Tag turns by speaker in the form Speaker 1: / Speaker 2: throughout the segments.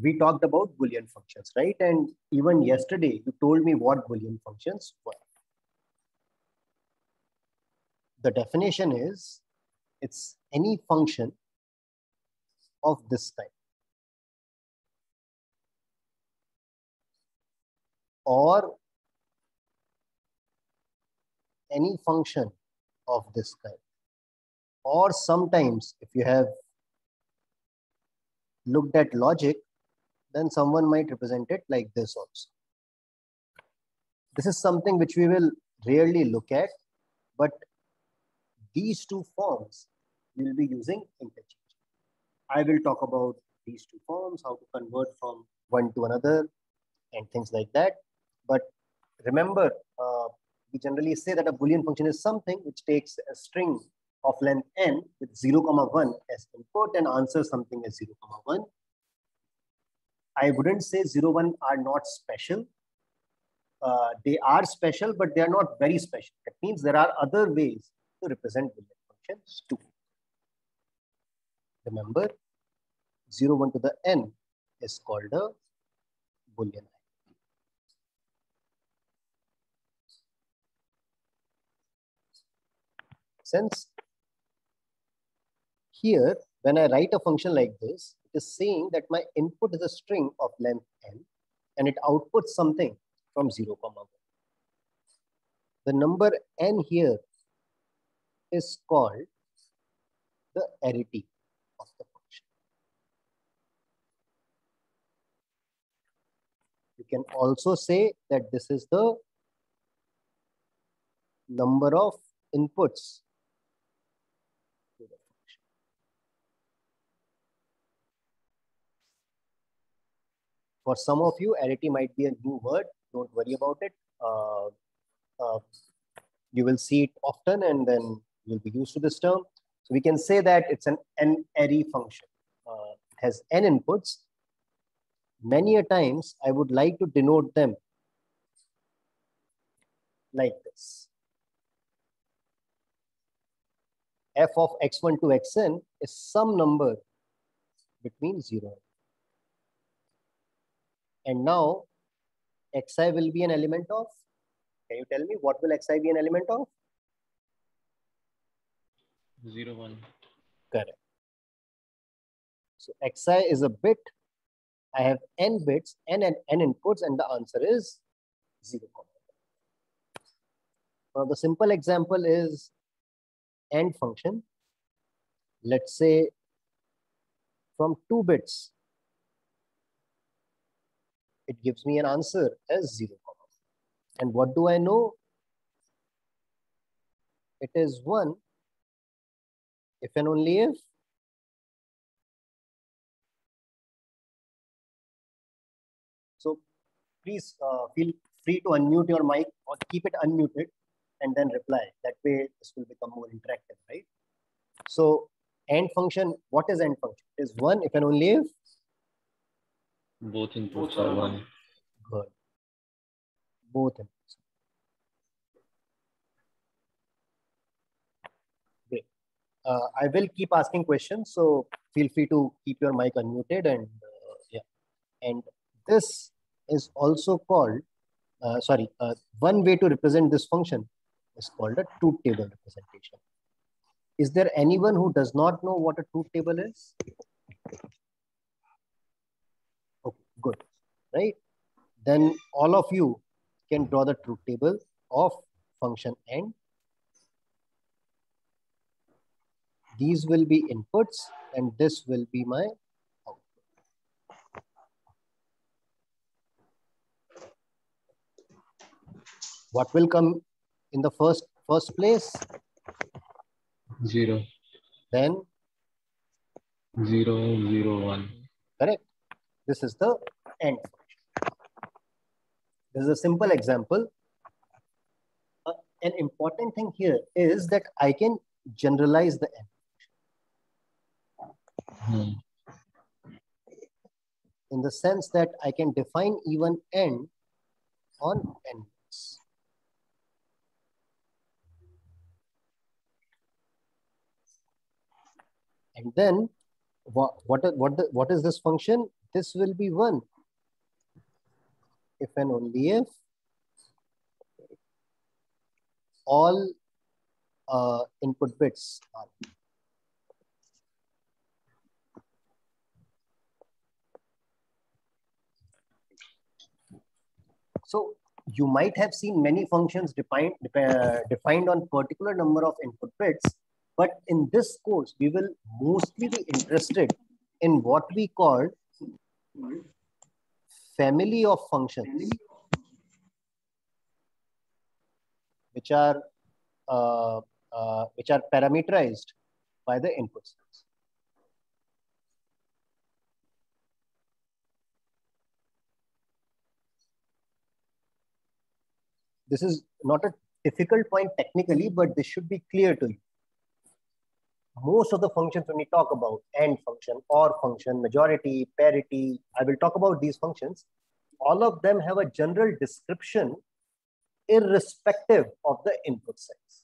Speaker 1: we talked about Boolean functions, right? And even yesterday, you told me what Boolean functions were. The definition is it's any function of this type. Or any function of this kind. Or sometimes if you have looked at logic, then someone might represent it like this also. This is something which we will rarely look at, but these two forms we'll be using interchange. I will talk about these two forms, how to convert from one to another and things like that. But remember, uh, we generally say that a Boolean function is something which takes a string of length n with 0, comma 1 as input and answers something as 0, comma 1. I wouldn't say 0, 1 are not special. Uh, they are special, but they are not very special. That means there are other ways to represent Boolean functions too. Remember, 0, 1 to the n is called a Boolean sense here, when I write a function like this, it is saying that my input is a string of length n and it outputs something from 0, comma 1. The number n here is called the arity of the function. You can also say that this is the number of inputs For some of you, arity might be a new word. Don't worry about it. Uh, uh, you will see it often and then you'll be used to this term. So we can say that it's an n-ary function. Uh, it has n inputs. Many a times, I would like to denote them like this. f of x1 to xn is some number between 0 and now xi will be an element of, can you tell me what will xi be an element of?
Speaker 2: 0, 1.
Speaker 1: Correct. So xi is a bit. I have n bits, n and n inputs, and the answer is 0. Now the simple example is AND function. Let's say from two bits, it gives me an answer as 0, comma. And what do I know? It is 1 if and only if So please uh, feel free to unmute your mic or keep it unmuted and then reply. That way this will become more interactive, right? So AND function, what is AND function? It is one if and only if
Speaker 2: both inputs are one.
Speaker 1: Good. Both inputs. Great. Uh, I will keep asking questions, so feel free to keep your mic unmuted and uh, yeah. And this is also called, uh, sorry, uh, one way to represent this function is called a truth table representation. Is there anyone who does not know what a truth table is? Good, right? Then all of you can draw the truth table of function n. These will be inputs and this will be my output. What will come in the first first place?
Speaker 2: Zero.
Speaker 1: Then?
Speaker 2: Zero, zero, one.
Speaker 1: Correct. This is the function. This is a simple example. Uh, an important thing here is that I can generalize the AND
Speaker 2: hmm.
Speaker 1: in the sense that I can define even n on n. And then what what what the, what is this function? This will be 1 if and only if all uh, input bits are So you might have seen many functions defined, defined on particular number of input bits, but in this course, we will mostly be interested in what we call family of functions, which are uh, uh, which are parameterized by the input size. This is not a difficult point technically, but this should be clear to you. Most of the functions when we talk about AND function, OR function, majority, parity, I will talk about these functions. All of them have a general description irrespective of the input size.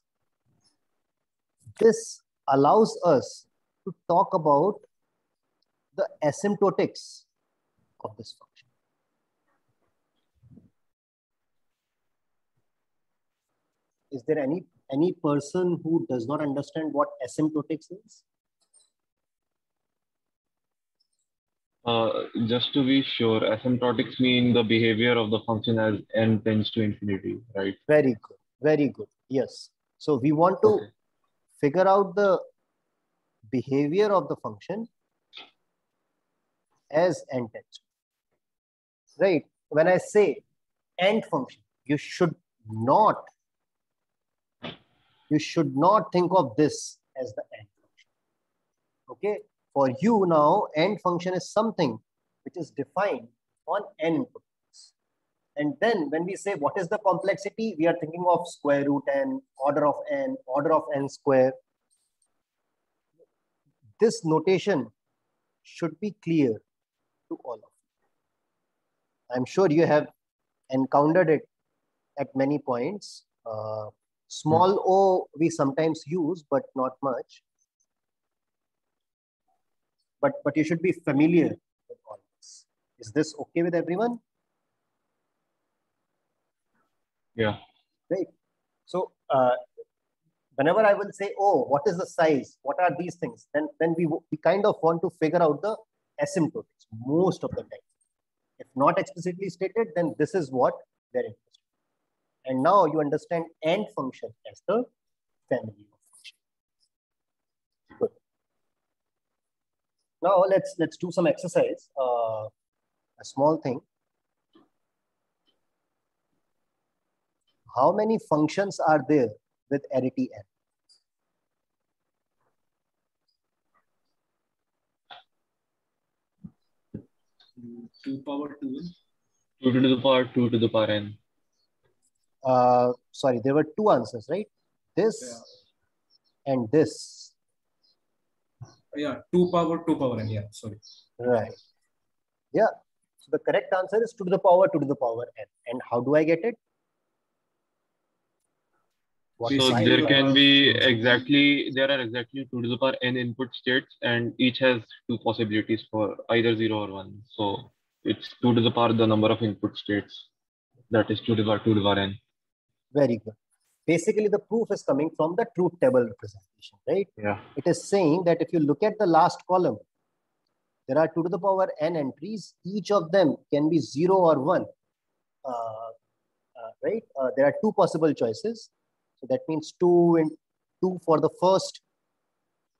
Speaker 1: This allows us to talk about the asymptotics of this function. Is there any any person who does not understand what asymptotics is?
Speaker 2: Uh, just to be sure, asymptotics mean the behavior of the function as n tends to infinity, right?
Speaker 1: Very good. Very good. Yes. So we want to okay. figure out the behavior of the function as n tends. Right. When I say AND function, you should not you should not think of this as the AND function. Okay. For you now, AND function is something which is defined on n. And then when we say what is the complexity, we are thinking of square root n, order of n, order of n square. This notation should be clear to all of you. I'm sure you have encountered it at many points. Uh, small o we sometimes use, but not much but but you should be familiar with all this. Is this okay with everyone?
Speaker 2: Yeah.
Speaker 1: Right. So uh, whenever I will say, oh, what is the size? What are these things? Then then we we kind of want to figure out the asymptotics most of the time. If not explicitly stated, then this is what they're. And now you understand AND function as the family of functions. Good. Now let's let's do some exercise. Uh, a small thing. How many functions are there with arity n?
Speaker 3: Two power two.
Speaker 2: Two to the power two to the power n.
Speaker 1: Uh, sorry, there were two answers, right? This yeah. and this
Speaker 3: yeah, 2 power 2 power n. Yeah, sorry.
Speaker 1: Right. Yeah. So the correct answer is 2 to the power 2 to the power n. And how do I get it?
Speaker 2: What so there can be exactly, there are exactly 2 to the power n input states and each has two possibilities for either 0 or 1. So it's 2 to the power the number of input states. That is 2 to the power 2 to the power n.
Speaker 1: Very good basically the proof is coming from the truth table representation, right?
Speaker 2: Yeah.
Speaker 1: It is saying that if you look at the last column, there are 2 to the power n entries. Each of them can be 0 or 1, uh, uh, right? Uh, there are two possible choices. So that means 2 and 2 for the first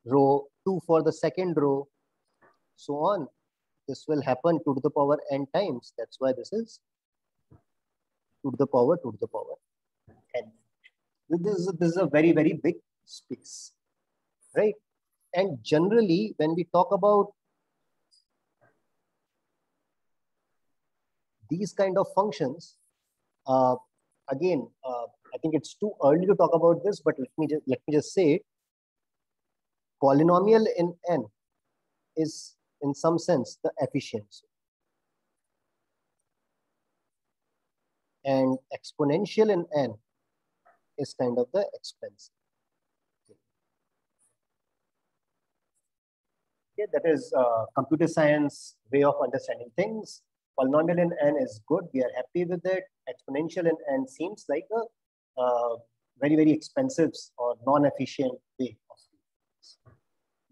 Speaker 1: row, 2 for the second row, so on. This will happen 2 to the power n times. That's why this is 2 to the power 2 to the power n. This is, this is a very, very big space, right? And generally, when we talk about these kind of functions, uh, again, uh, I think it's too early to talk about this, but let me just, let me just say, polynomial in n is in some sense the efficiency. And exponential in n is kind of the expense. Okay, that is uh, computer science way of understanding things. Polynomial in n is good. We are happy with it. Exponential in n seems like a uh, very, very expensive or non-efficient way.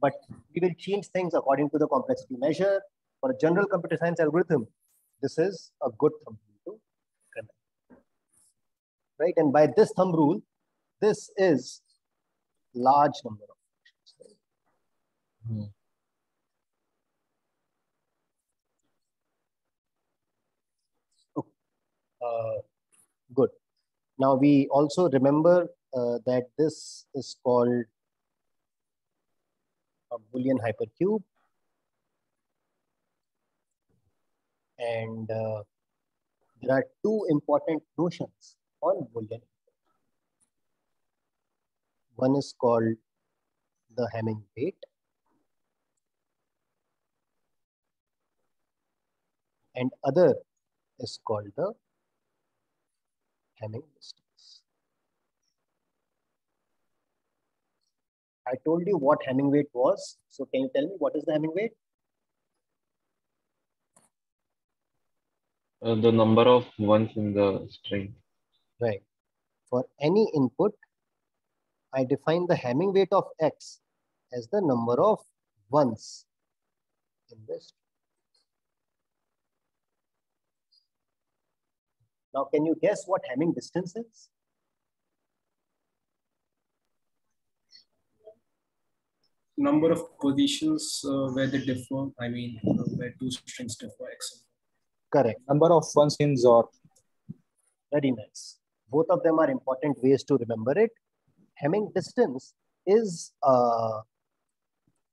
Speaker 1: But we will change things according to the complexity measure. For a general computer science algorithm, this is a good remember. Right, and by this thumb rule, this is large number of functions. Right?
Speaker 2: Hmm.
Speaker 1: Uh, good. Now we also remember uh, that this is called a Boolean hypercube. And uh, there are two important notions on Boolean. One is called the Hamming weight. And other is called the Hamming distance. I told you what Hamming weight was. So can you tell me what is the Hamming weight?
Speaker 2: Uh, the number of ones in the string.
Speaker 1: Right. For any input, I define the Hamming weight of x as the number of ones in this. string. Now, can you guess what Hamming distance is?
Speaker 3: Number of positions uh, where they differ. I mean, uh, where two strings differ. X.
Speaker 1: Correct.
Speaker 4: Number of ones in XOR.
Speaker 1: Very nice. Both of them are important ways to remember it. Hamming distance is uh,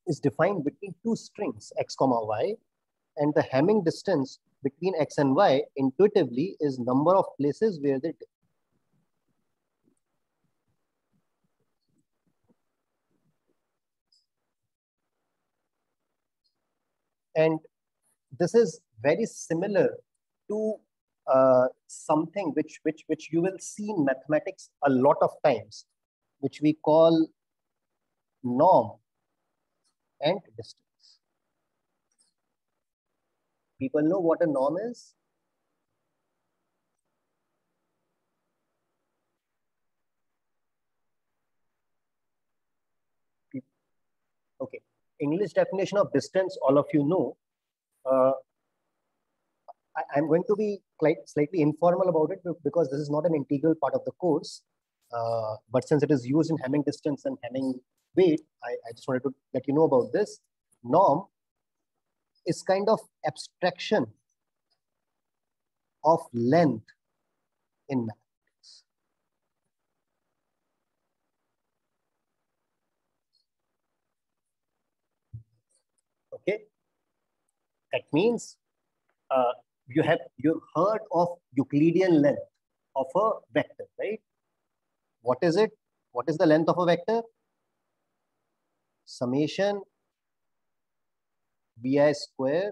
Speaker 1: is defined between two strings, x comma y, and the Hamming distance between x and y intuitively is number of places where they. And this is very similar to uh, something which, which, which you will see in mathematics a lot of times, which we call norm and distance. People know what a norm is? Okay, English definition of distance, all of you know. Uh, I, am going to be slightly informal about it because this is not an integral part of the course. Uh, but since it is used in Hamming distance and Hamming weight, I, I just wanted to let you know about this. Norm is kind of abstraction of length in mathematics. Okay, that means uh, you have you heard of Euclidean length of a vector, right? What is it? What is the length of a vector? Summation bi square,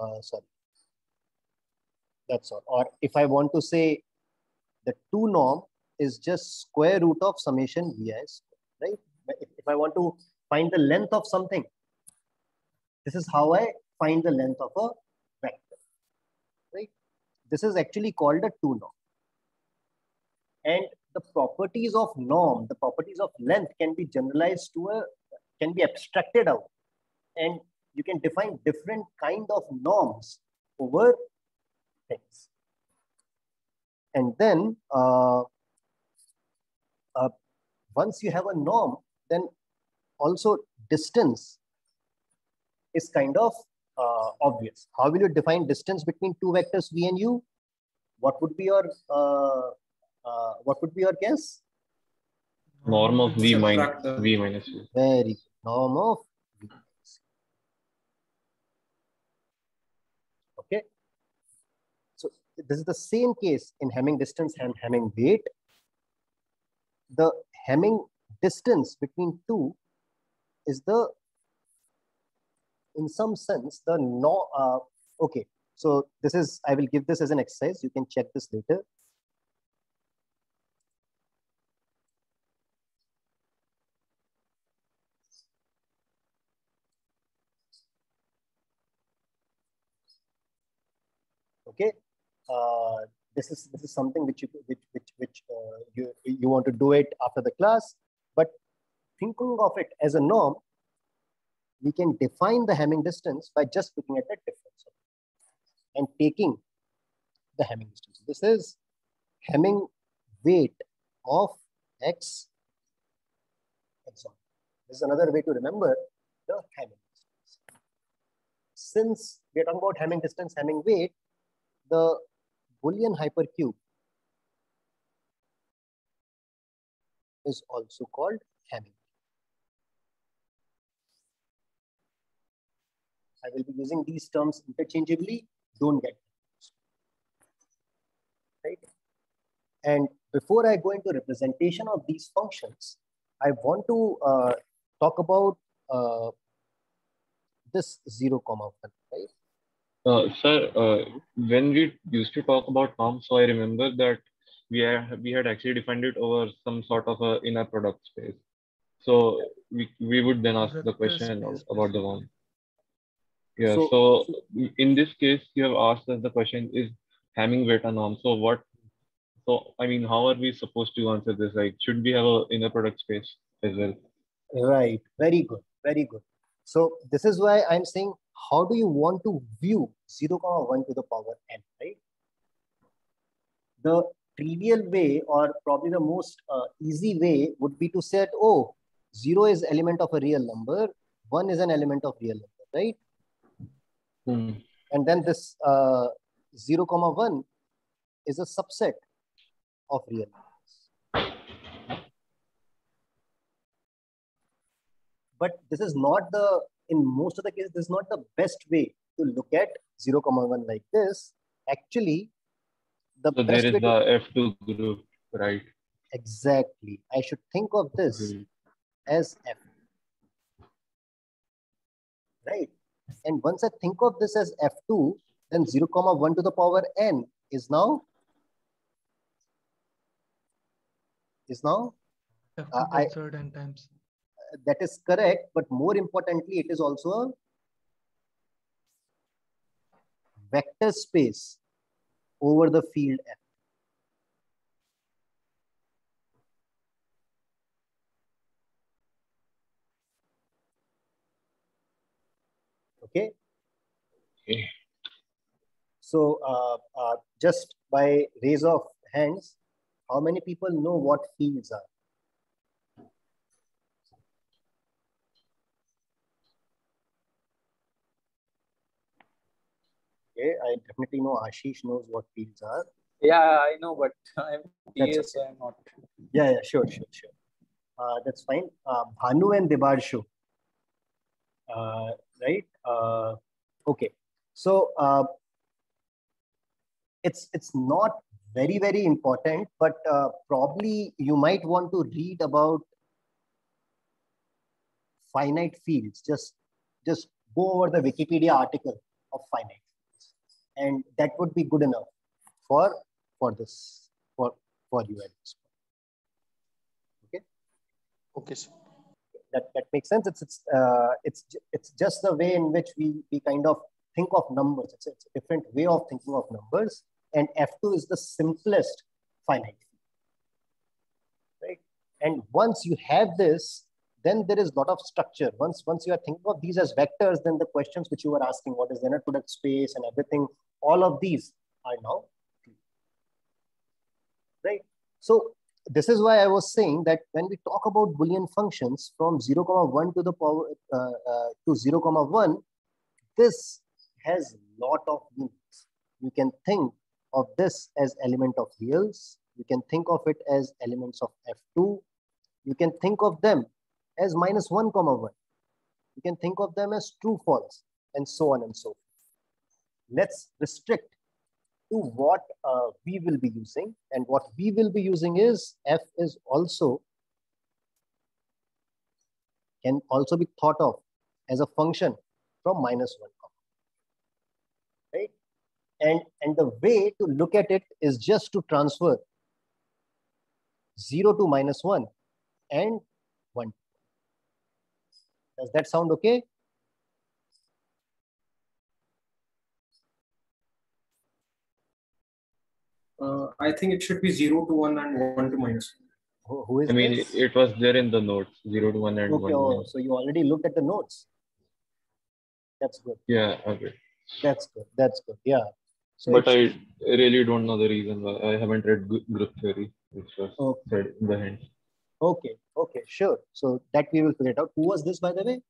Speaker 1: uh, sorry, that's all. Or if I want to say the 2 norm is just square root of summation vi square, right? If, if I want to find the length of something, this is how I find the length of a? This is actually called a 2 norm. And the properties of norm, the properties of length can be generalized to a, can be abstracted out. And you can define different kind of norms over things. And then uh, uh, once you have a norm, then also distance is kind of uh, obvious. How will you define distance between two vectors v and u? What would be your uh, uh, what would be your guess?
Speaker 2: Norm of v minus v minus u.
Speaker 1: Very norm of Okay. So this is the same case in Hamming distance and Hamming weight. The Hamming distance between two is the, in some sense, the no, uh, okay. So this is, I will give this as an exercise. You can check this later. Okay. Uh, this is this is something which you which which, which uh, you you want to do it after the class but thinking of it as a norm we can define the Hamming distance by just looking at the difference and taking the Hamming distance. This is Hamming weight of x x This is another way to remember the Hamming distance. Since we are talking about Hamming distance, Hamming weight, the Boolean hypercube is also called Hamming. I will be using these terms interchangeably. Don't get confused. Right? And before I go into representation of these functions, I want to uh, talk about uh, this 0 comma 1, right?
Speaker 2: Uh, sir, uh, when we used to talk about norm, so I remember that we had, we had actually defined it over some sort of a inner product space. So we, we would then ask the question about the norm. Yeah. So, so, in this case, you have asked us the question: Is Hamming weight a norm? So what? So I mean, how are we supposed to answer this? Like, should we have a inner product space as well?
Speaker 1: Right. Very good. Very good. So this is why I'm saying, how do you want to view zero comma one to the power n? Right. The trivial way, or probably the most uh, easy way, would be to say, oh, zero is element of a real number, one is an element of real number, right?
Speaker 2: Hmm.
Speaker 1: And then this uh, 0 comma 1 is a subset of real numbers. But this is not the, in most of the cases, this is not the best way to look at 0 comma 1 like this. Actually,
Speaker 2: the so best there is the F2 group, right?
Speaker 1: Exactly. I should think of this mm -hmm. as F. Right? And once I think of this as f2, then 0 comma 1 to the power n is now is now
Speaker 4: uh, I, n times.
Speaker 1: That is correct, but more importantly, it is also a vector space over the field f. Okay. okay. So uh, uh, just by raise of hands, how many people know what fields are? Okay, I definitely know Ashish knows what fields are.
Speaker 5: Yeah, I know, but I'm TA, so I'm not.
Speaker 1: Yeah, yeah, sure, sure, sure. Uh, that's fine. Uh, Bhanu and Debarshu. Uh, right? Uh, okay, so uh, it's it's not very very important, but uh, probably you might want to read about finite fields. Just just go over the Wikipedia article of finite fields, and that would be good enough for for this for for you at this point. Okay.
Speaker 5: Okay. Sir
Speaker 1: that, that makes sense. It's it's uh, it's it's just the way in which we we kind of think of numbers. It's, it's a different way of thinking of numbers, and F2 is the simplest finite. Right, and once you have this, then there is a lot of structure. Once once you are thinking of these as vectors, then the questions which you were asking, what is the inner product space and everything, all of these are now right. So this is why I was saying that when we talk about Boolean functions from 0, comma 1 to the power uh, uh, to 0, comma 1, this has lot of meanings. You can think of this as element of reals. You can think of it as elements of F2. You can think of them as minus 1, comma 1. You can think of them as true, false, and so on and so forth. Let's restrict to what uh, we will be using. And what we will be using is f is also can also be thought of as a function from minus 1 comma. Right? And, and the way to look at it is just to transfer 0 to minus 1 and 1. Does that sound okay?
Speaker 3: Uh, I think it should be 0 to 1 and 1 to minus 1.
Speaker 1: Who, who is
Speaker 2: I mean,
Speaker 1: this?
Speaker 2: it was there in the notes, zero to one and
Speaker 1: Okay,
Speaker 2: one. to
Speaker 1: oh,
Speaker 2: one.
Speaker 1: so you already looked at the notes. That's good.
Speaker 2: Yeah, okay.
Speaker 1: That's good. That's good. Yeah. So
Speaker 2: But I really don't know the reason why I haven't read gr- group theory, which was
Speaker 1: Okay.
Speaker 2: said in the hint.
Speaker 1: Okay, okay, sure. So that we will figure it out. Who was this, by the way?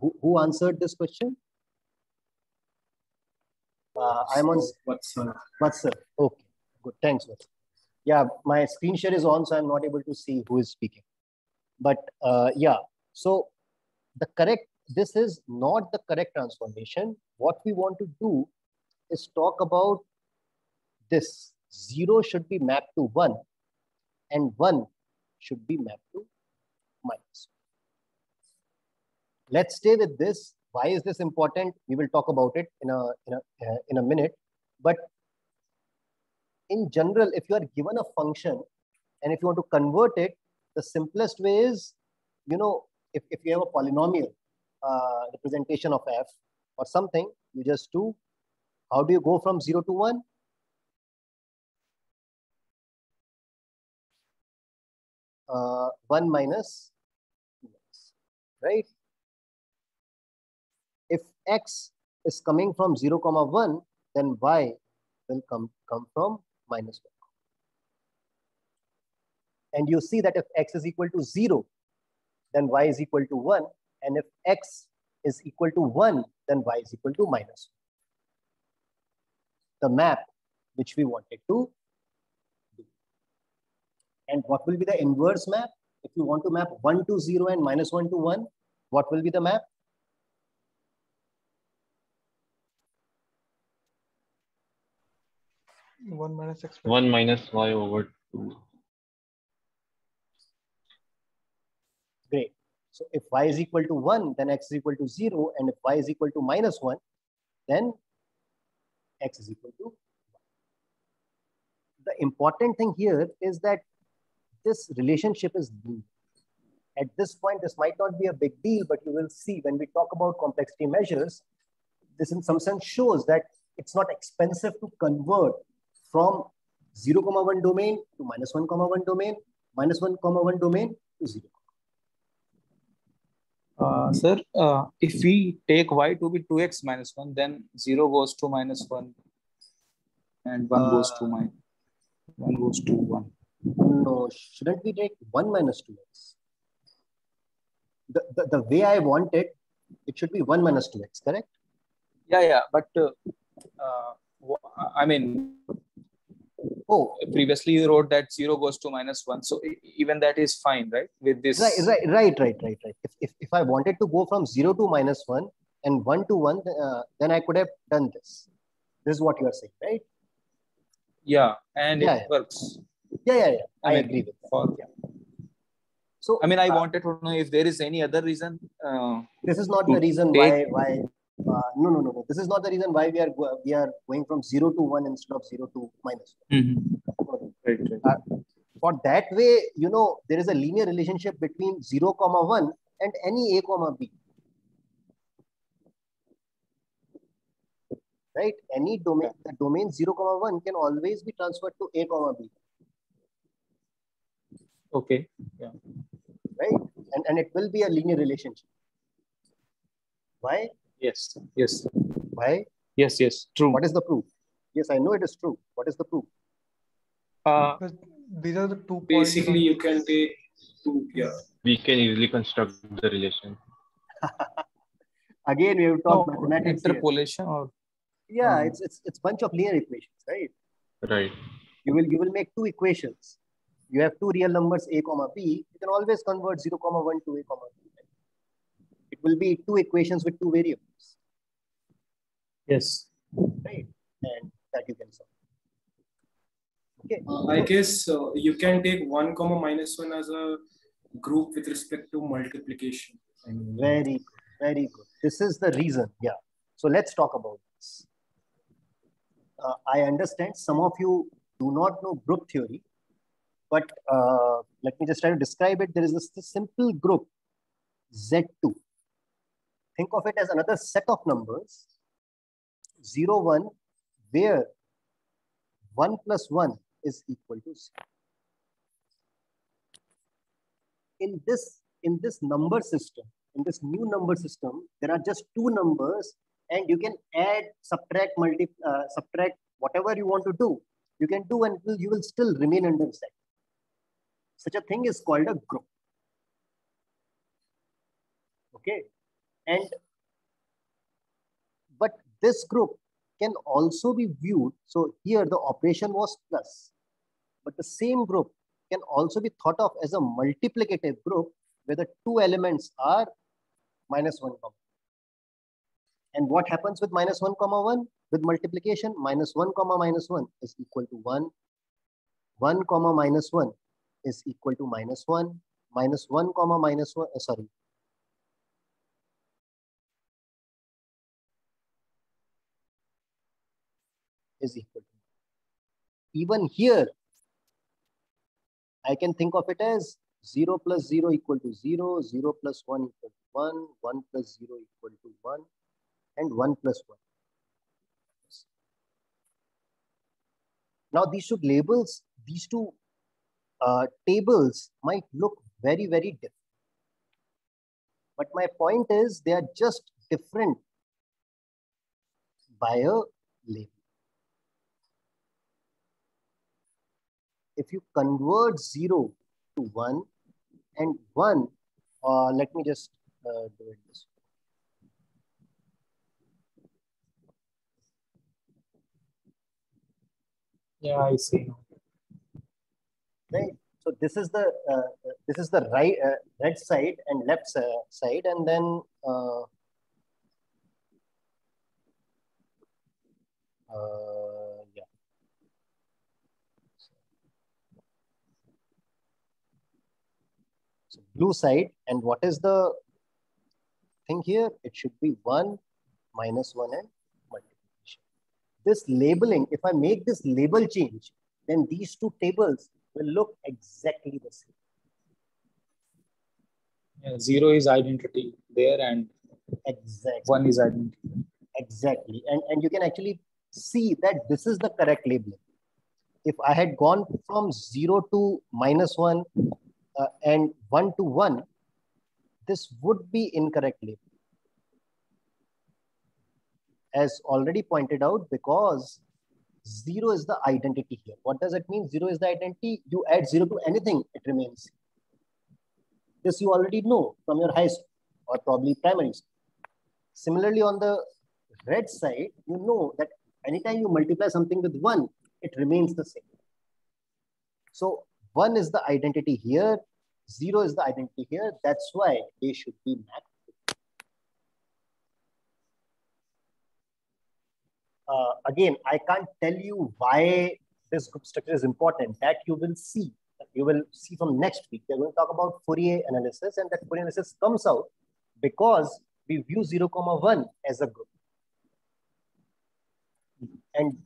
Speaker 1: Who, who answered this question? Uh, I'm on
Speaker 3: uh,
Speaker 1: Vatsal. Okay, good. Thanks, Vatsal. Yeah, my screen share is on, so I'm not able to see who is speaking. But uh, yeah, so the correct, this is not the correct transformation. What we want to do is talk about this. Zero should be mapped to one, and one should be mapped to minus. Let's stay with this. Why is this important? We will talk about it in a in a uh, in a minute. But in general, if you are given a function and if you want to convert it, the simplest way is, you know, if, if you have a polynomial uh, representation of f or something, you just do, how do you go from 0 to 1? Uh, 1 minus right? X is coming from 0 comma 1, then y will come, come from minus 1. And you see that if x is equal to 0, then y is equal to 1. And if x is equal to 1, then y is equal to minus 1. The map which we wanted to do. And what will be the inverse map? If you want to map 1 to 0 and minus 1 to 1, what will be the map?
Speaker 4: One minus x.
Speaker 2: One minus y over two.
Speaker 1: Great. So if y is equal to 1, then x is equal to 0. And if y is equal to minus 1, then x is equal to 1. The important thing here is that this relationship is linear. At this point, this might not be a big deal, but you will see when we talk about complexity measures, this in some sense shows that it's not expensive to convert from 0, comma 1 domain to minus 1, comma 1 domain, minus 1, comma 1 domain to 0.
Speaker 5: Uh, sir, uh, if we take y to be 2x minus 1, then 0 goes to minus 1 and 1 goes to
Speaker 1: Uh,
Speaker 5: minus 1 goes to 1.
Speaker 1: No, shouldn't we take 1 minus 2x? The, the, the way I want it, it should be 1 minus 2x, correct?
Speaker 5: Yeah, yeah, but uh, uh, I mean,
Speaker 1: Oh,
Speaker 5: previously you wrote that 0 goes to minus 1. So even that is fine, right? With this.
Speaker 1: right, right, right, right, right, right. If, if, if I wanted to go from 0 to minus 1 and 1 to 1, uh, then I could have done this. This is what you are saying, right?
Speaker 5: Yeah, and
Speaker 1: Yeah,
Speaker 5: it works.
Speaker 1: Yeah, yeah, yeah. I,
Speaker 5: I mean,
Speaker 1: agree with that.
Speaker 5: for-
Speaker 1: Yeah. So,
Speaker 5: I mean, I
Speaker 1: uh,
Speaker 5: wanted to know if there is any other reason. Uh,
Speaker 1: this is not the reason why, why, uh, no, no, no, no. This is not the reason why we are, we are going from 0 to 1 instead of 0 to minus 1.
Speaker 5: Right, right.
Speaker 1: for that way, you know, there is a linear relationship between 0, comma 1 and any a, comma b. Right? Any domain, the domain 0, comma 1 can always be transferred to a, comma b.
Speaker 5: Okay. Yeah.
Speaker 1: Right? And, and it will be a linear relationship. Why?
Speaker 5: Yes. Yes.
Speaker 1: Why?
Speaker 5: Yes. Yes. True.
Speaker 1: What is the proof? Yes, I know it is true. What is the proof?
Speaker 5: Uh,
Speaker 4: Because these are the two points.
Speaker 3: basically you can take two, yeah.
Speaker 2: We can easily construct the relation.
Speaker 1: Again, we have
Speaker 5: no,
Speaker 1: talked mathematics. here.
Speaker 5: interpolation or
Speaker 1: Yeah,
Speaker 5: um,
Speaker 1: it's it's it's bunch of linear equations, right?
Speaker 2: Right.
Speaker 1: you will you will make two equations. You have two real numbers a comma b. You can always convert 0 comma 1 to a comma b. right? It will be two equations with two variables,
Speaker 5: yes.
Speaker 1: right? And that you can solve. Okay.
Speaker 3: Uh, I guess uh, you can take 1 comma minus 1 as a group with respect to multiplication. I mean,
Speaker 1: Very good. Very good. This is the reason. Yeah. So let's talk about this. Uh, I understand some of you do not know group theory, but uh, let me just try to describe it. There is this, this simple group Z2. Think of it as another set of numbers 0, 1, where 1 plus 1 is equal to 0. In this, in this number system, in this new number system, there are just two numbers and you can add, subtract, multi, uh, subtract, whatever you want to do. You can do and you will still remain under set. Such a thing is called a group. Okay. And, but this group can also be viewed. So here the operation was plus, but the same group can also be thought of as a multiplicative group where the two elements are minus 1 comma. And what happens with minus 1 comma 1? With multiplication, minus 1 comma minus 1 is equal to 1. 1 comma minus 1 is equal to minus 1. Minus 1 comma minus 1, uh, sorry, is equal to. Even here, I can think of it as 0 plus 0 equal to 0, 0 plus 1 equal to 1, 1 plus 0 equal to 1, and 1 plus 1. Now these two labels, these two uh, tables might look very, very different. But my point is they are just different by a label. If you convert 0 to 1 and 1, uh, let me just uh, do it this way.
Speaker 5: Yeah, I see.
Speaker 1: Right. So this is the uh, this is the right uh, red side and left side, and then uh, uh, yeah. So blue side, and what is the thing here? It should be one minus one and multiplication. this labeling, if I make this label change, then these two tables will look exactly the same.
Speaker 5: Yeah, zero is identity there and
Speaker 1: exactly
Speaker 5: one is identity.
Speaker 1: Exactly. And, and you can actually see that this is the correct labeling. If I had gone from zero to minus one uh, and one to one, this would be incorrect as already pointed out, because zero is the identity here. What does it mean? Zero is the identity. You add zero to anything, it remains. This you already know from your high school or probably primary school. Similarly, on the red side, you know that anytime you multiply something with one, it remains the same. So one is the identity here, zero is the identity here. That's why they should be mapped uh, again, I can't tell you why this group structure is important. That you will see. You will see from next week. We're going to talk about Fourier analysis, and that Fourier analysis comes out because we view 0, comma 1 as a group. And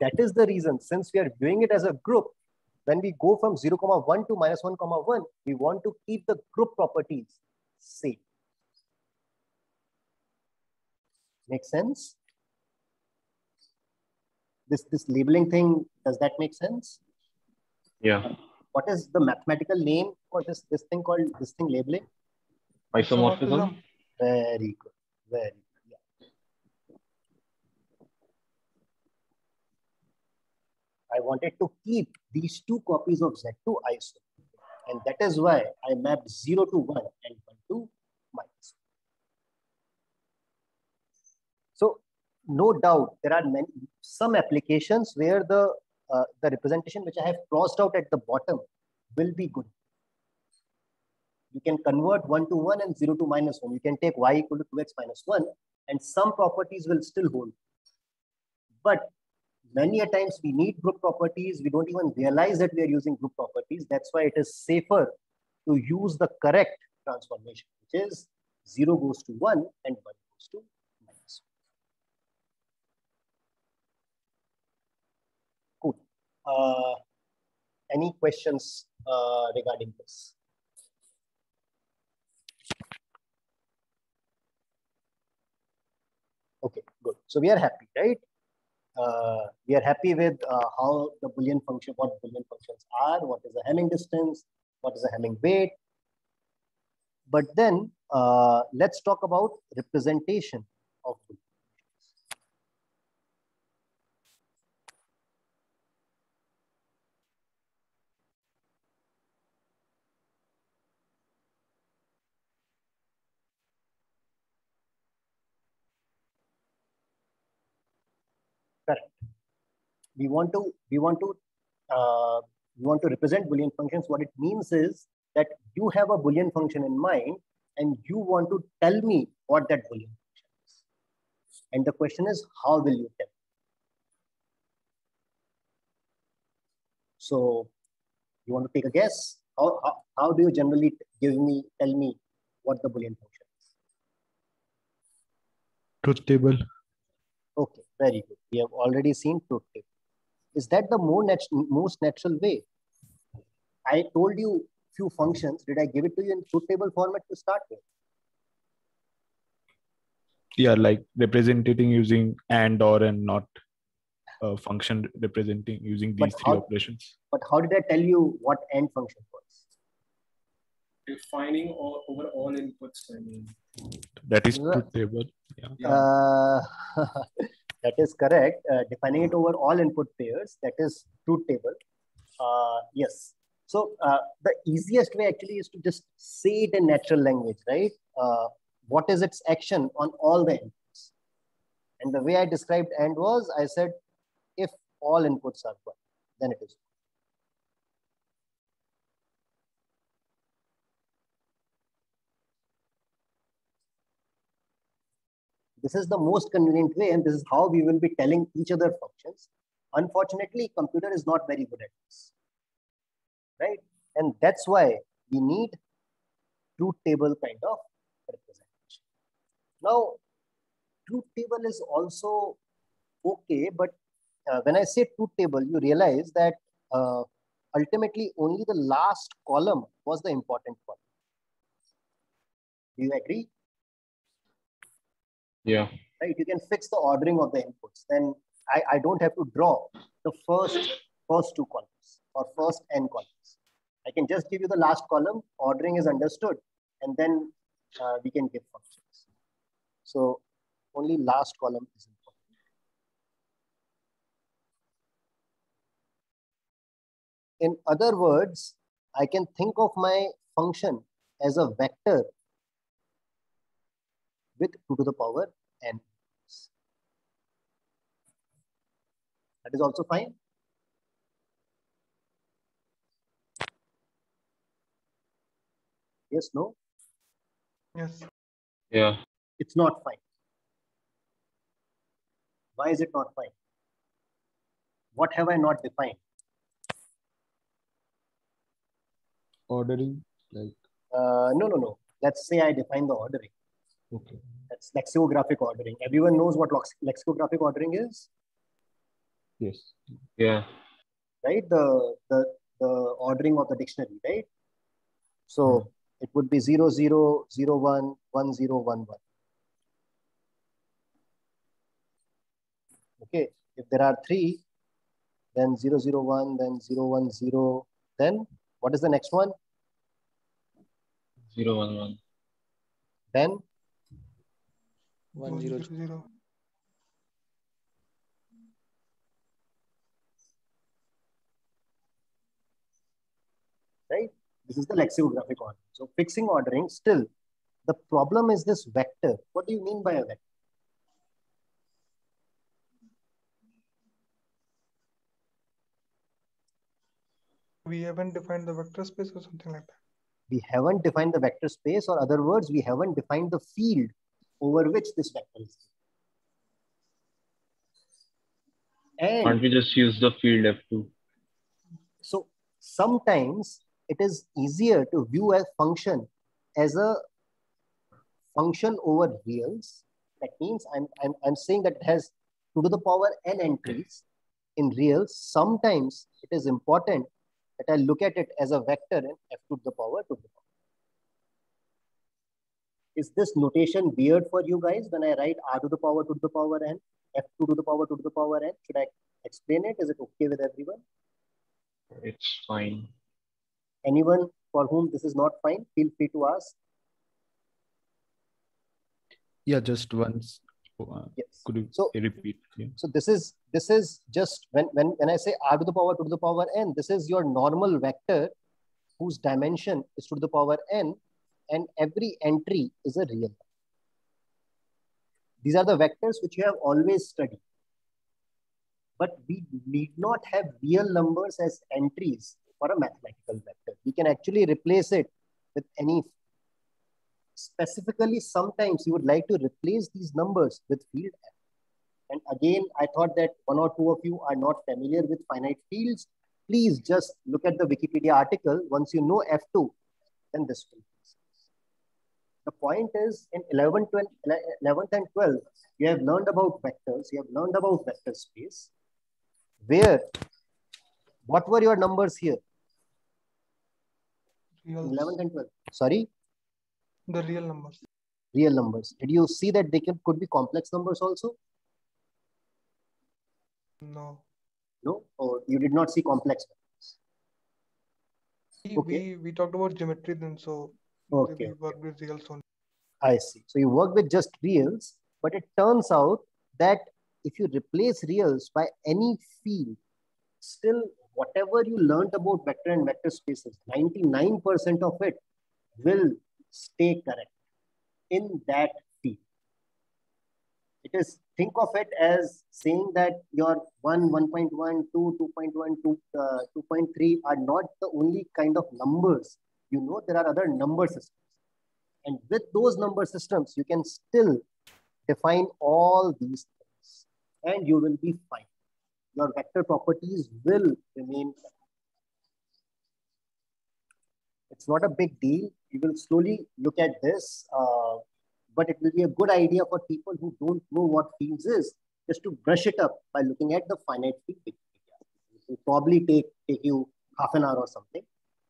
Speaker 1: that is the reason, since we are viewing it as a group, when we go from 0, comma 1 to minus 1, comma 1, we want to keep the group properties same. Make sense? this this labeling thing does that make sense
Speaker 2: yeah
Speaker 1: what is the mathematical name for this this thing called this thing labeling
Speaker 2: isomorphism
Speaker 1: very good very good yeah. I wanted to keep these two copies of Z2 iso. And that is why I mapped 0 to 1 and 1 to minus. So no doubt there are many some applications where the uh, the representation which I have crossed out at the bottom will be good. You can convert 1 to 1 and 0 to minus 1. You can take y equal to 2x minus 1 and some properties will still hold. But many a times we need group properties. We don't even realize that we are using group properties. That's why it is safer to use the correct transformation, which is 0 goes to 1 and 1 goes to one. Uh, any questions uh, regarding this? Okay, good. So we are happy, right? Uh, we are happy with uh, how the Boolean function, what Boolean functions are, what is the Hamming distance, what is the Hamming weight. But then uh, let's talk about representation of Boolean. Correct. We want to we want to uh, we want to represent Boolean functions. What it means is that you have a Boolean function in mind and you want to tell me what that Boolean function is. And the question is, how will you tell? So you want to take a guess? How, how, how do you generally give me, tell me what the Boolean function is?
Speaker 6: Truth table.
Speaker 1: Okay, very good. We have already seen truth table. Is that the more nat most natural way? I told you few functions. Did I give it to you in truth table format to start with?
Speaker 6: Yeah, like representing using and or and not uh, function representing using these
Speaker 1: But
Speaker 6: three
Speaker 1: how-
Speaker 6: operations.
Speaker 1: But how did I tell you what and function was?
Speaker 3: Defining all over all inputs. I mean,
Speaker 6: That is
Speaker 1: Right.
Speaker 6: truth table.
Speaker 3: yeah.
Speaker 1: Uh, that is correct. Uh, defining it over all input pairs, that is truth table. Uh, yes. So uh, the easiest way actually is to just say it in natural language, right? Uh, what is its action on all the inputs? And the way I described and was, I said, if all inputs are one, then it is. This is the most convenient way, and this is how we will be telling each other functions. Unfortunately, computer is not very good at this, right? And that's why we need truth table kind of representation. Now, truth table is also okay, but uh, when I say truth table, you realize that uh, ultimately only the last column was the important column. Do you agree?
Speaker 2: Yeah.
Speaker 1: right? You can fix the ordering of the inputs. Then I, I don't have to draw the first first two columns or first n columns. I can just give you the last column. Ordering is understood, and then uh, we can give functions. So only last column is important. In other words, I can think of my function as a vector with 2 to the power n. That is also fine. Yes, no,
Speaker 4: Yes.
Speaker 2: Yeah.
Speaker 1: it's not fine. Why is it not fine? What have I not defined?
Speaker 6: Ordering, like,
Speaker 1: Uh, no, no, no. Let's say I define the ordering.
Speaker 6: okay.
Speaker 1: That's lexicographic ordering. Everyone knows what lex- lexicographic ordering is,
Speaker 6: Yes.
Speaker 2: Yeah.
Speaker 1: right? The the the ordering of the dictionary, right? So hmm. it would be 0, 0, 0, 1, 1, 0, 1, 1. Okay, if there are three, then 0, 0, 1, then 0, 1, 0, then what is the next one?
Speaker 2: Zero one one.
Speaker 1: Then
Speaker 5: One zero.
Speaker 4: zero.
Speaker 1: right? This is the lexicographic order. So fixing ordering still, the problem is this vector. What do you mean by a vector?
Speaker 4: We haven't defined the vector space or something like that.
Speaker 1: We haven't defined the vector space or other words, we haven't defined the field over which this vector is. And
Speaker 2: Can't we just use the field F2?
Speaker 1: So sometimes it is easier to view a function as a function over reals. That means I'm, I'm, I'm saying that it has 2 to the power n entries in reals. Sometimes it is important that I look at it as a vector in f to the power 2 to the power. Is this notation weird for you guys when I write r to the power 2 to the power n, f2 to the power 2 to the power n? Should I explain it? Is it okay with everyone?
Speaker 2: It's fine.
Speaker 1: Anyone for whom this is not fine, feel free to ask.
Speaker 6: Yeah, just once. Uh,
Speaker 1: Yes.
Speaker 6: Could you
Speaker 1: So-
Speaker 6: repeat? Yeah.
Speaker 1: So this is this is just when when when I say r to the power 2 to the power n, this is your normal vector whose dimension is 2 to the power n, and every entry is a real. number. These are the vectors which you have always studied. But we need not have real numbers as entries for a mathematical vector. We can actually replace it with any. Specifically, sometimes you would like to replace these numbers with field f. And again, I thought that one or two of you are not familiar with finite fields. Please just look at the Wikipedia article. Once you know F2, then this will. The point is in 11th, 11th and 12th, you have learned about vectors. You have learned about vector space. Where, what were your numbers here?
Speaker 4: Real,
Speaker 1: 11th and 12th. Sorry,
Speaker 4: the real numbers.
Speaker 1: real numbers. Did you see that they can, could be complex numbers also?
Speaker 4: No.
Speaker 1: No, or you did not see complex numbers. Okay.
Speaker 4: we we talked about geometry then, so
Speaker 1: Okay,
Speaker 4: we work with reals only.
Speaker 1: I see. So you work with just reals, but it turns out that if you replace reals by any field, still whatever you learned about vector and vector spaces, 99% of it will stay correct in that field. It is, think of it as saying that your 1, 1.1, 2, 2.1, 2, uh, 2.3 are not the only kind of numbers. You know, there are other number systems. And with those number systems, you can still define all these things and you will be fine. Your vector properties will remain. It's not a big deal. We will slowly look at this, uh, but it will be a good idea for people who don't know what fields is, just to brush it up by looking at the finite field. It will probably take, take you half an hour or something.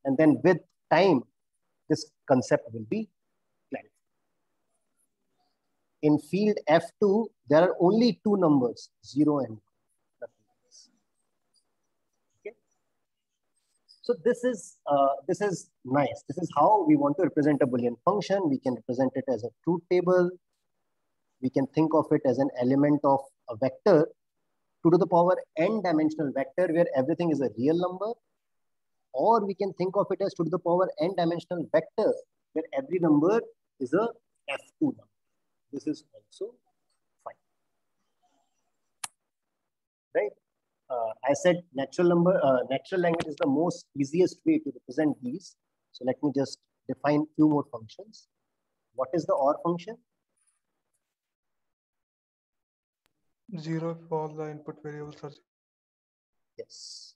Speaker 1: And then with time, this concept will be clarified. In field F2, there are only two numbers, 0 and 1. Okay. So this is uh, this is nice. This is how we want to represent a Boolean function. We can represent it as a truth table. We can think of it as an element of a vector 2 to the power n dimensional vector where everything is a real number. Or we can think of it as 2 to the power n dimensional vector where every number is a f2 number. This is also fine. Right? Uh, I said natural number, uh, natural language is the most easiest way to represent these. So let me just define few more functions. What is the OR function?
Speaker 4: Zero if all the input variables are zero.
Speaker 1: Yes.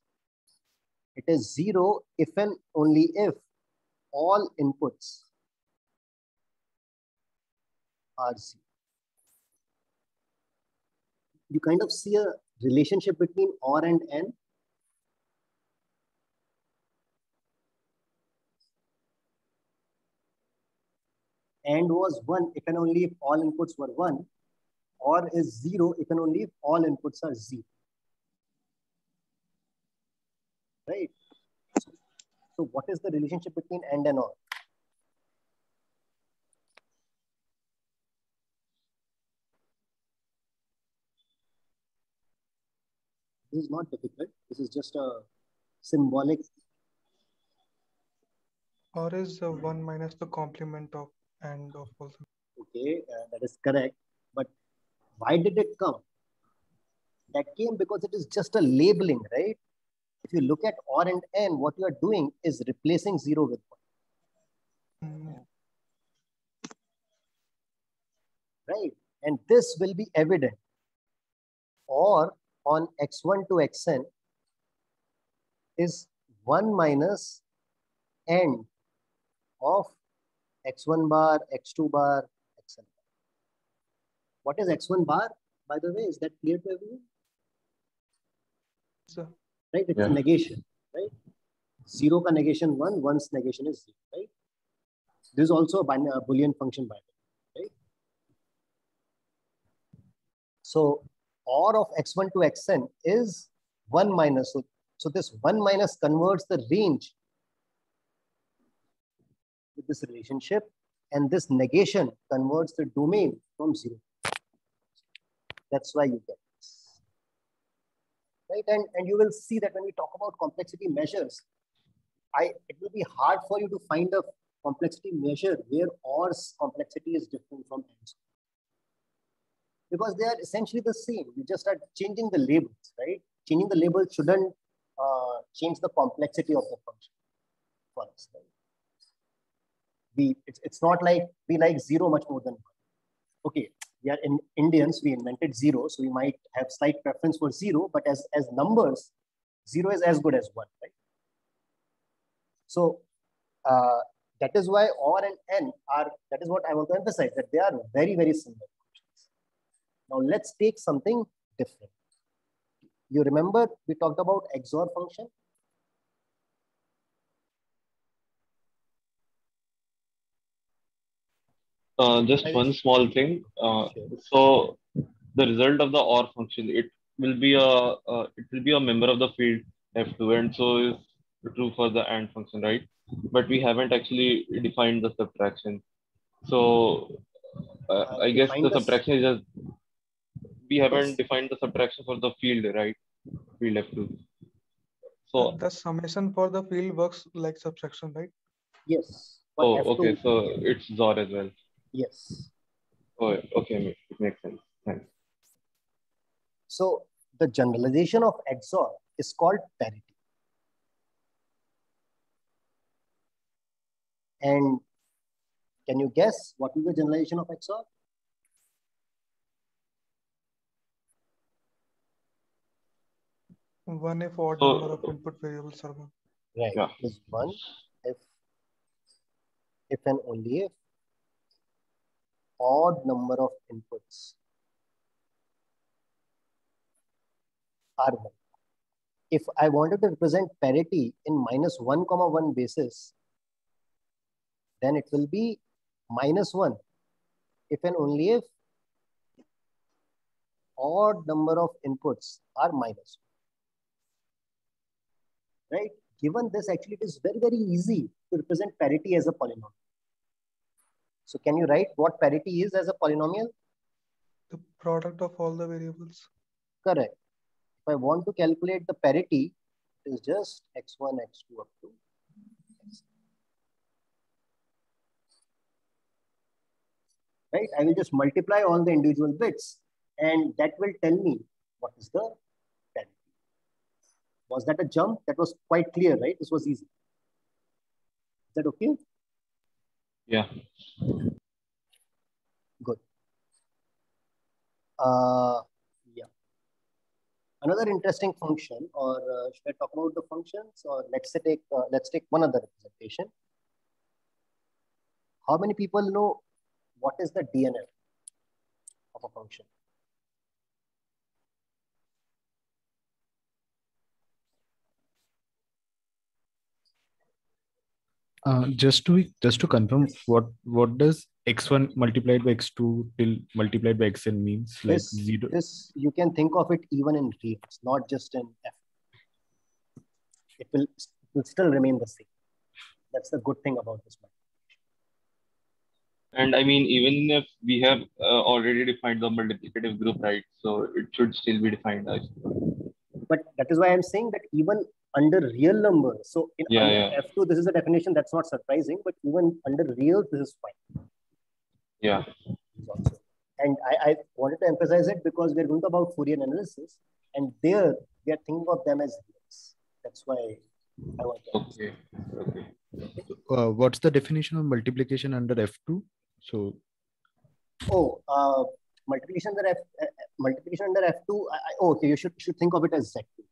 Speaker 1: It is zero if and only if all inputs are zero. You kind of see a relationship between OR and N. AND was one if and only if all inputs were one, or is zero if and only if all inputs are zero. Right? So what is the relationship between AND and OR? This is not difficult. This is just a symbolic.
Speaker 4: Or is uh, one minus the complement of and of also.
Speaker 1: Okay, uh, that is correct. But why did it come? That came because it is just a labeling, right? If you look at OR and N, what you are doing is replacing zero with one, right? And this will be evident. Or on x1 to xn is 1 minus AND of x1 bar, x2 bar, xn bar. What is x1 bar, by the way? Is that clear to everyone?
Speaker 4: So
Speaker 1: right? It's
Speaker 2: yeah.
Speaker 1: a negation, right? Zero ka negation one, one's negation is zero, right? This is also a, a Boolean function by the way, right? So or of x1 to xn is 1 minus. So, so this 1 minus converts the range with this relationship and this negation converts the domain from 0. That's why you get Right? And, and you will see that when we talk about complexity measures, I, it will be hard for you to find a complexity measure where OR's complexity is different from AND's. Because they are essentially the same. You just are changing the labels, right? Changing the label shouldn't uh, change the complexity of the function for us. Right? We, it's, it's not like we like zero much more than one. Okay, we are in Indians, we invented zero, so we might have slight preference for zero, but as, as numbers, zero is as good as one, right? So uh, that is why OR and N are, that is what I want to emphasize, that they are very, very similar. Now let's take something different. You remember we talked about XOR function?
Speaker 2: Uh, just one small thing. Uh, so the result of the OR function, it will be a uh, it will be a member of the field F2, and so is true for the AND function, right? But we haven't actually defined the subtraction. So uh, I guess the subtraction is just we haven't defined the subtraction for the field, right? Field F2. So
Speaker 4: the summation for the field works like subtraction, right?
Speaker 1: Yes.
Speaker 2: Oh, okay. So it's XOR as well.
Speaker 1: Yes.
Speaker 2: Oh, okay. It makes sense. Thanks.
Speaker 1: So the generalization of XOR is called parity. And can you guess what is the generalization of XOR?
Speaker 4: One if odd
Speaker 2: So-
Speaker 4: number of input variables are one.
Speaker 1: Right.
Speaker 2: Yeah.
Speaker 1: Is one if if and only if odd number of inputs are one. If I wanted to represent parity in minus one comma one basis, then it will be minus one if and only if odd number of inputs are minus one. Right? Given this, actually, it is very, very easy to represent parity as a polynomial. So can you write what parity is as a polynomial?
Speaker 4: The product of all the variables.
Speaker 1: Correct. If I want to calculate the parity, it is just x1, x2 up to x. Right? I will just multiply all the individual bits and that will tell me what is the parity. Was that a jump? That was quite clear, right? This was easy. Is that okay?
Speaker 2: Yeah.
Speaker 1: Good. Uh, yeah. Another interesting function, or uh, should I talk about the functions, or let's take uh, let's take one other representation. How many people know what is the DNF of a function?
Speaker 6: Uh, just to just to confirm, what what does x1 multiplied by x2 till multiplied by xn means? Like
Speaker 1: This,
Speaker 6: zero.
Speaker 1: this you can think of it even in reals, not just in F. It will, it will still remain the same. That's the good thing about this one.
Speaker 2: And I mean, even if we have uh, already defined the multiplicative group, right? So it should still be defined. as. suppose.
Speaker 1: But that is why I'm saying that even under real numbers, so in
Speaker 2: Yeah, yeah.
Speaker 1: F2, this is a definition that's not surprising, but even under real, this is fine.
Speaker 2: Yeah.
Speaker 1: also. And I, I wanted to emphasize it because we're going to about Fourier analysis, and there we are thinking of them as reals. That's why I want to emphasize.
Speaker 2: Okay. Okay.
Speaker 6: Uh, what's the definition of multiplication under f2? So
Speaker 1: Oh, uh, multiplication under F, uh, uh, multiplication under F2. I, I, oh, okay, you should should think of it as Z2.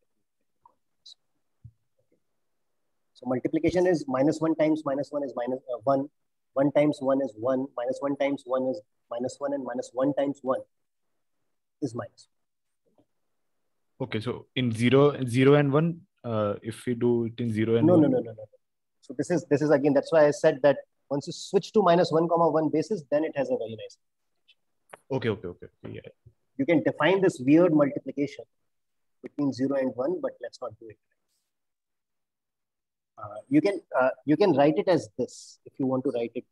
Speaker 1: So multiplication is minus one times minus one is minus uh, one. One times one is one. Minus one times one is minus one, and minus one times one is minus.
Speaker 6: okay, so in zero zero and one, uh, if we do it in zero and
Speaker 1: No,
Speaker 6: one,
Speaker 1: no, no, no, no. So this is this is again. That's why I said that once you switch to minus one comma one basis, then it has a very nice.
Speaker 6: Okay, okay, okay, okay, yeah.
Speaker 1: you can define this weird multiplication between 0 and 1, but let's not do it. Uh, you can uh, you can write it as this if you want to write it.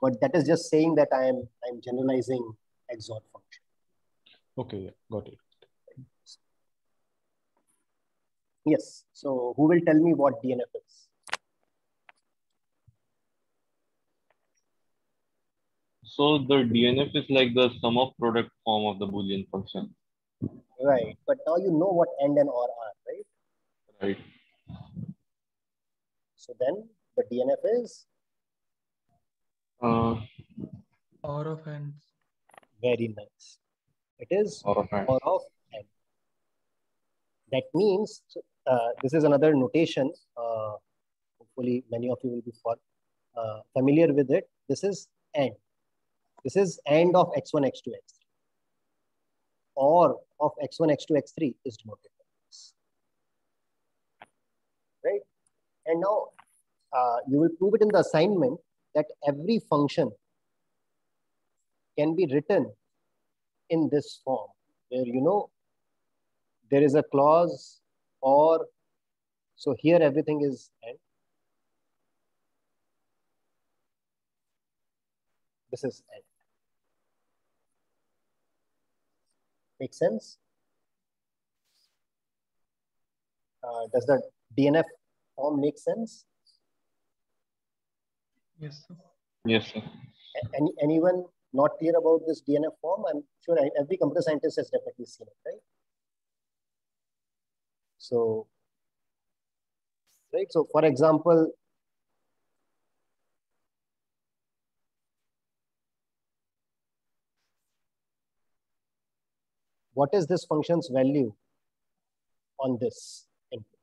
Speaker 1: But that is just saying that I am I'm generalizing XOR function.
Speaker 6: Okay, yeah, got it.
Speaker 1: Yes. So who will tell me what DNF is?
Speaker 2: So the DNF is like the sum of product form of the Boolean function.
Speaker 1: Right. But now you know what AND and OR are, right?
Speaker 2: Right.
Speaker 1: So then the DNF is
Speaker 2: Uh,
Speaker 4: Or of ands.
Speaker 1: very nice. It is
Speaker 2: or of and.
Speaker 1: or of n. That means uh, this is another notation. Uh, hopefully, many of you will be for, uh, familiar with it. This is AND. This is AND of x1, x2, x3. Or of x1, x2, x3 is denoted by this. Right? And now uh, you will prove it in the assignment that every function can be written in this form where you know there is a clause or so here everything is and this is and make sense uh, does the dnf form make sense
Speaker 4: Yes. sir.
Speaker 2: Yes, sir.
Speaker 1: Any anyone not clear about this dnf form i'm sure every computer scientist has definitely seen it right so right so for example what is this function's value on this input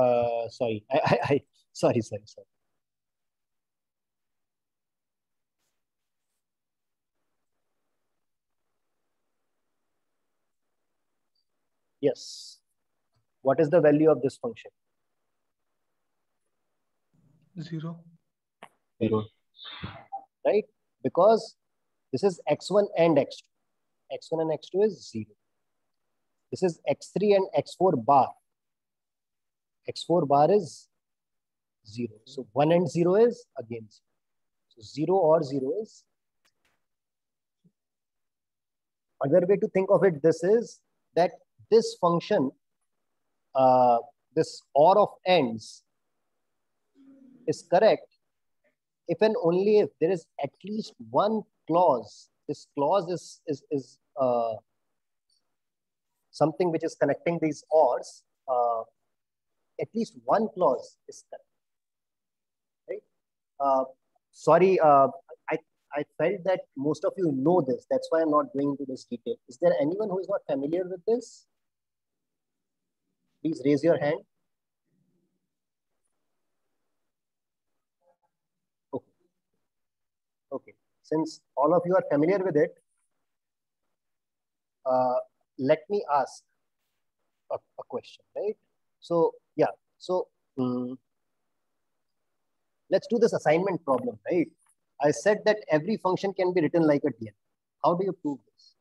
Speaker 1: uh sorry i i, I sorry sorry sorry yes what is the value of this function
Speaker 4: Zero.
Speaker 2: Zero.
Speaker 1: Right? Because this is x1 and x2. x1 and x2 is 0. This is x3 and x4 bar. x4 bar is 0. So 1 and 0 is again 0. So 0 or 0 is. Other way to think of it, this is that this function, uh, this OR of ANDs is correct if and only if there is at least one clause this clause is is is uh, something which is connecting these ors uh, at least one clause is correct. Right? Uh, sorry uh, i i felt that most of you know this that's why i'm not going into this detail. Is there anyone who is not familiar with this? Please raise your hand Okay, since all of you are familiar with it, uh, let me ask a, a question, right? So, yeah, so um, let's do this assignment problem, right? I said that every function can be written like a DN. How do you prove this?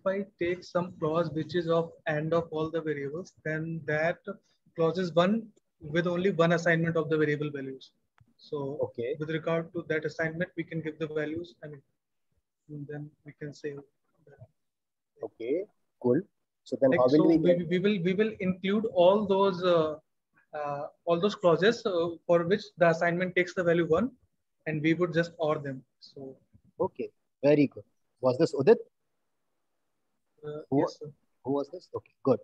Speaker 4: If I take some clause which is of and of all the variables, then that clause is one with only one assignment of the variable values. So
Speaker 1: Okay,
Speaker 4: with regard to that assignment, we can give the values. I mean, and then we can say.
Speaker 1: okay, cool. So then
Speaker 4: Like,
Speaker 1: how will
Speaker 4: so
Speaker 1: we
Speaker 4: we, we will we will include all those uh, uh, all those clauses uh, for which the assignment takes the value one, and we would just or them. So
Speaker 1: Okay, very good. Was this Udit? Who-
Speaker 4: yes.
Speaker 1: Who was this? Okay, good.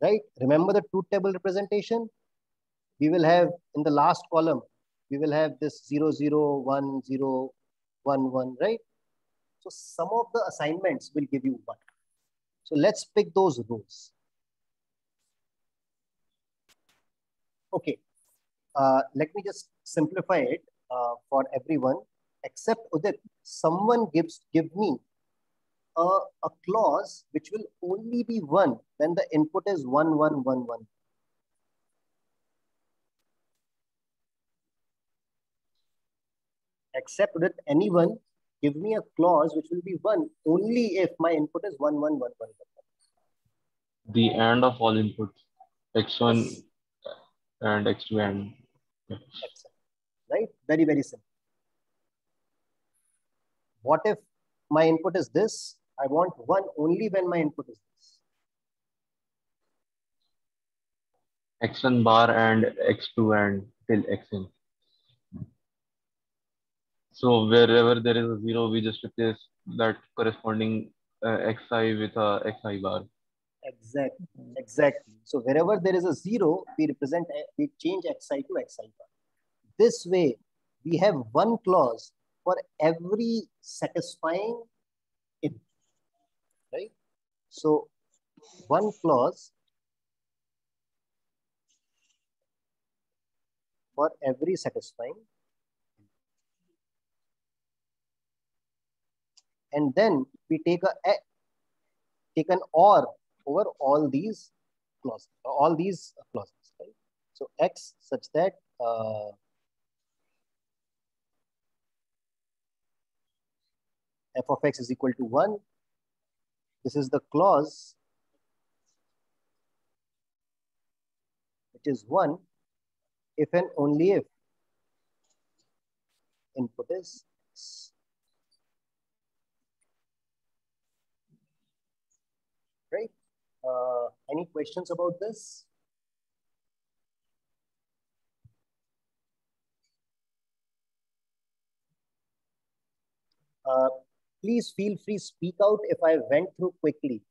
Speaker 1: Right? Remember the truth table representation? We will have in the last column, we will have this 0, 0, 1, 0, 1, 1, right? So some of the assignments will give you one. So let's pick those rows. Okay. Uh, let me just simplify it. uh, for everyone except Udit, someone gives give me a, a clause which will only be one when the input is one, one, one, one. Except that anyone give me a clause which will be one only if my input is one, one, one, one, one.
Speaker 2: The and of all inputs, x1 and x2 and.
Speaker 1: Right? Very, very simple. What if my input is this? I want one only when my input is
Speaker 2: this. x1 bar and x2 and till xn. So wherever there is a zero, we just replace that corresponding uh, xi with a xi bar.
Speaker 1: Exactly, exactly. So wherever there is a zero, we represent, we change xi to xi bar. This way, we have one clause for every satisfying? So one clause for every satisfying and then we take a, take an or over all these clauses, all these clauses, right? So x such that uh, f of x is equal to 1. This is the clause which is 1 if and only if input is. Right? Uh, any questions about this? Uh, please feel free speak out if I went through quickly.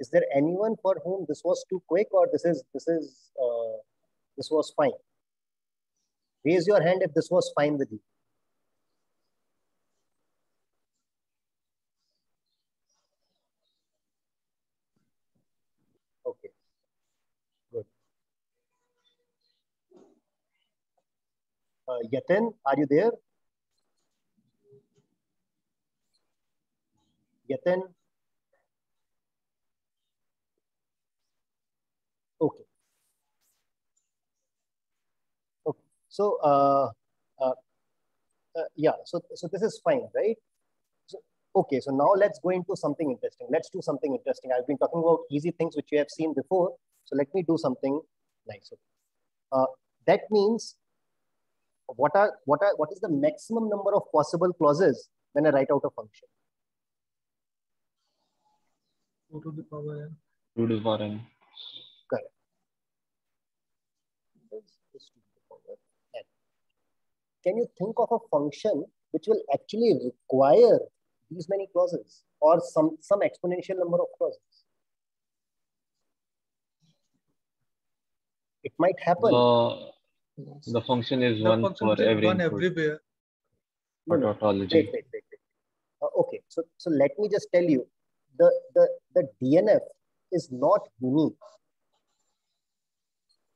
Speaker 1: Is there anyone for whom this was too quick or this is this is uh, this was fine? Raise your hand if this was fine with you. Okay, good. Uh, Yatin, are you there? Yatin? Okay. Okay. So, uh, uh, uh, yeah, so, so this is fine, right? So, okay, so now let's go into something interesting. Let's do something interesting. I've been talking about easy things which you have seen before. So let me do something nice. Uh, that means what are what are what is the maximum number of possible clauses when I write out a function?
Speaker 4: 2 to the power n.
Speaker 2: 2 to the power n.
Speaker 1: Correct. This is 2 to the power n. Can you think of a function which will actually require these many clauses or some, some exponential number of clauses? It might happen.
Speaker 2: The, the function is
Speaker 4: The
Speaker 2: one
Speaker 4: function
Speaker 2: for
Speaker 4: is
Speaker 2: every
Speaker 4: one
Speaker 2: input
Speaker 4: everywhere.
Speaker 1: No,
Speaker 2: for
Speaker 1: no.
Speaker 2: tautology.
Speaker 1: Wait, wait, wait, wait. Uh, okay, so, so let me just tell you, the, the, the DNF is not unique,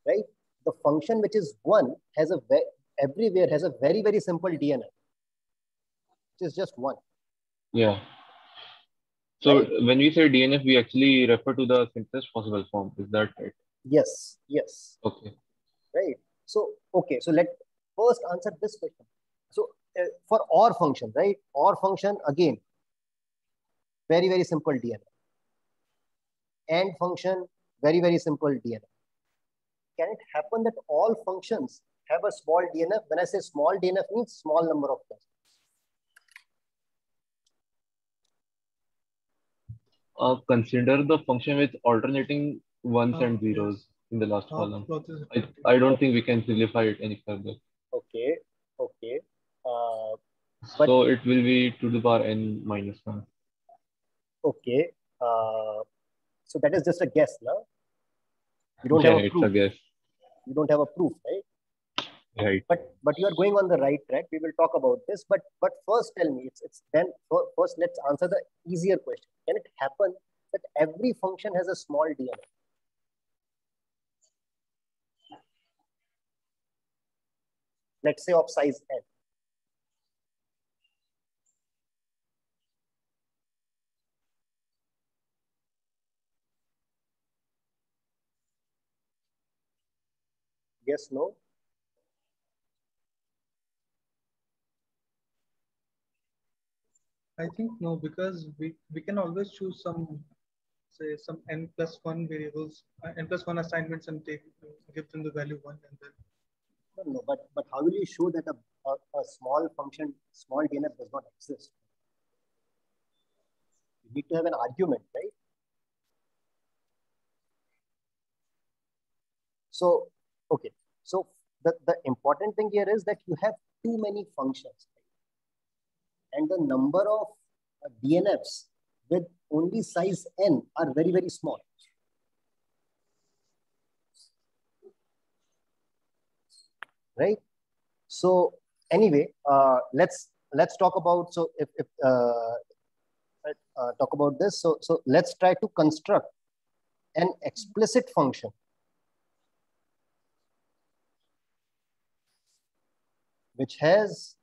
Speaker 1: right? The function which is one has a, ve everywhere has a very, very simple DNF, which is just one.
Speaker 2: Yeah. So
Speaker 1: Right.
Speaker 2: when we say DNF, we actually refer to the simplest possible form. Is that right?
Speaker 1: Yes, yes,
Speaker 2: Okay.
Speaker 1: right. So, okay, so let first answer this question. So uh, for OR function, right? OR function, again, very, very simple DNF. AND function, very, very simple DNF. Can it happen that all functions have a small DNF? When I say small DNF means small number of clauses.
Speaker 2: Uh, consider the function with alternating ones and zeros
Speaker 4: yes.
Speaker 2: in the last
Speaker 4: Half
Speaker 2: column. I, I don't think we can simplify it any further.
Speaker 1: Okay, okay. Uh, But-
Speaker 2: so it will be 2 to the power n minus 1.
Speaker 1: Okay. Uh, so that is just a guess, no? You don't
Speaker 2: yeah,
Speaker 1: have a
Speaker 2: it's
Speaker 1: proof.
Speaker 2: a guess.
Speaker 1: You don't have a proof, right?
Speaker 2: Right.
Speaker 1: but but you are going on the right track we will talk about this but but first tell me it's it's then first let's answer the easier question can it happen that every function has a small DNF? let's say of size n Yes, no?
Speaker 4: I think no, because we, we can always choose some, say some n plus one variables, uh, n plus one assignments and take give them the value one and then.
Speaker 1: No, no, but, but how will you show that a, a, a small function, small DNF does not exist? You need to have an argument, right? So, okay. So the, the important thing here is that you have too many functions. And the number of uh, DNFs with only size n are very, very small. Right? So anyway, uh, let's let's talk about so if, if uh, uh, talk about this. So so let's try to construct an explicit function which has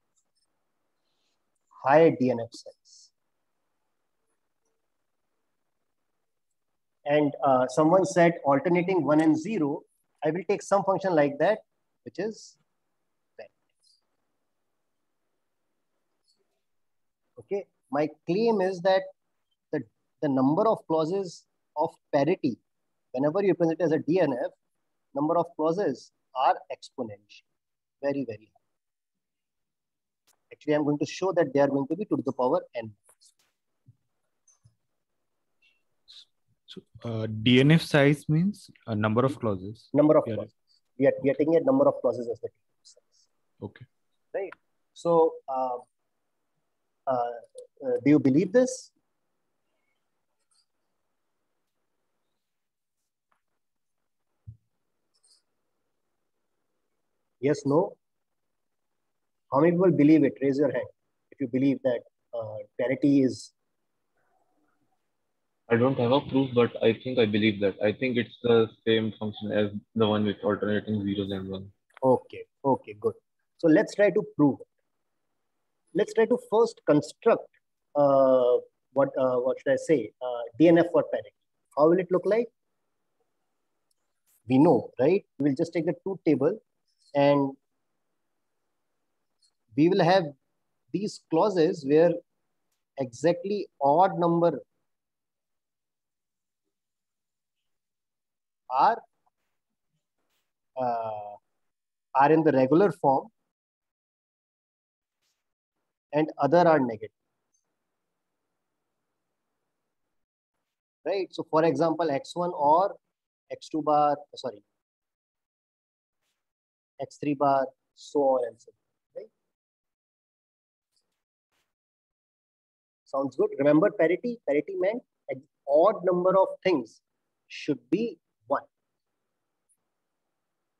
Speaker 1: high DNF size. And uh, someone said alternating one and zero, I will take some function like that, which is Okay, my claim is that the, the number of clauses of parity, whenever you present it as a DNF, number of clauses are exponential, very, very high. Actually, I'm going to show that they are going to be 2 to the power n.
Speaker 6: So uh, DNF size means a number of clauses.
Speaker 1: Number of
Speaker 6: Yeah.
Speaker 1: clauses. We are, taking a number of clauses as the DNF size.
Speaker 6: Okay.
Speaker 1: Right. So, uh, uh, uh, do you believe this? Yes, no? How many people believe it? Raise your hand if you believe that uh, parity is
Speaker 2: I don't have a proof, but I think I believe that. I think it's the same function as the one with alternating zeros and one.
Speaker 1: okay. Okay, good. So let's try to prove it. Let's try to first construct uh, what uh, what should I say? Uh, DNF for parity. How will it look like? We know, right? We'll just take the truth table and we will have these clauses where exactly odd number are uh, are in the regular form and other are negative. Right? So for example, x1 or x2 bar, sorry, x3 bar, so on and so on. Right? Sounds good. Remember parity? Parity meant an odd number of things should be one.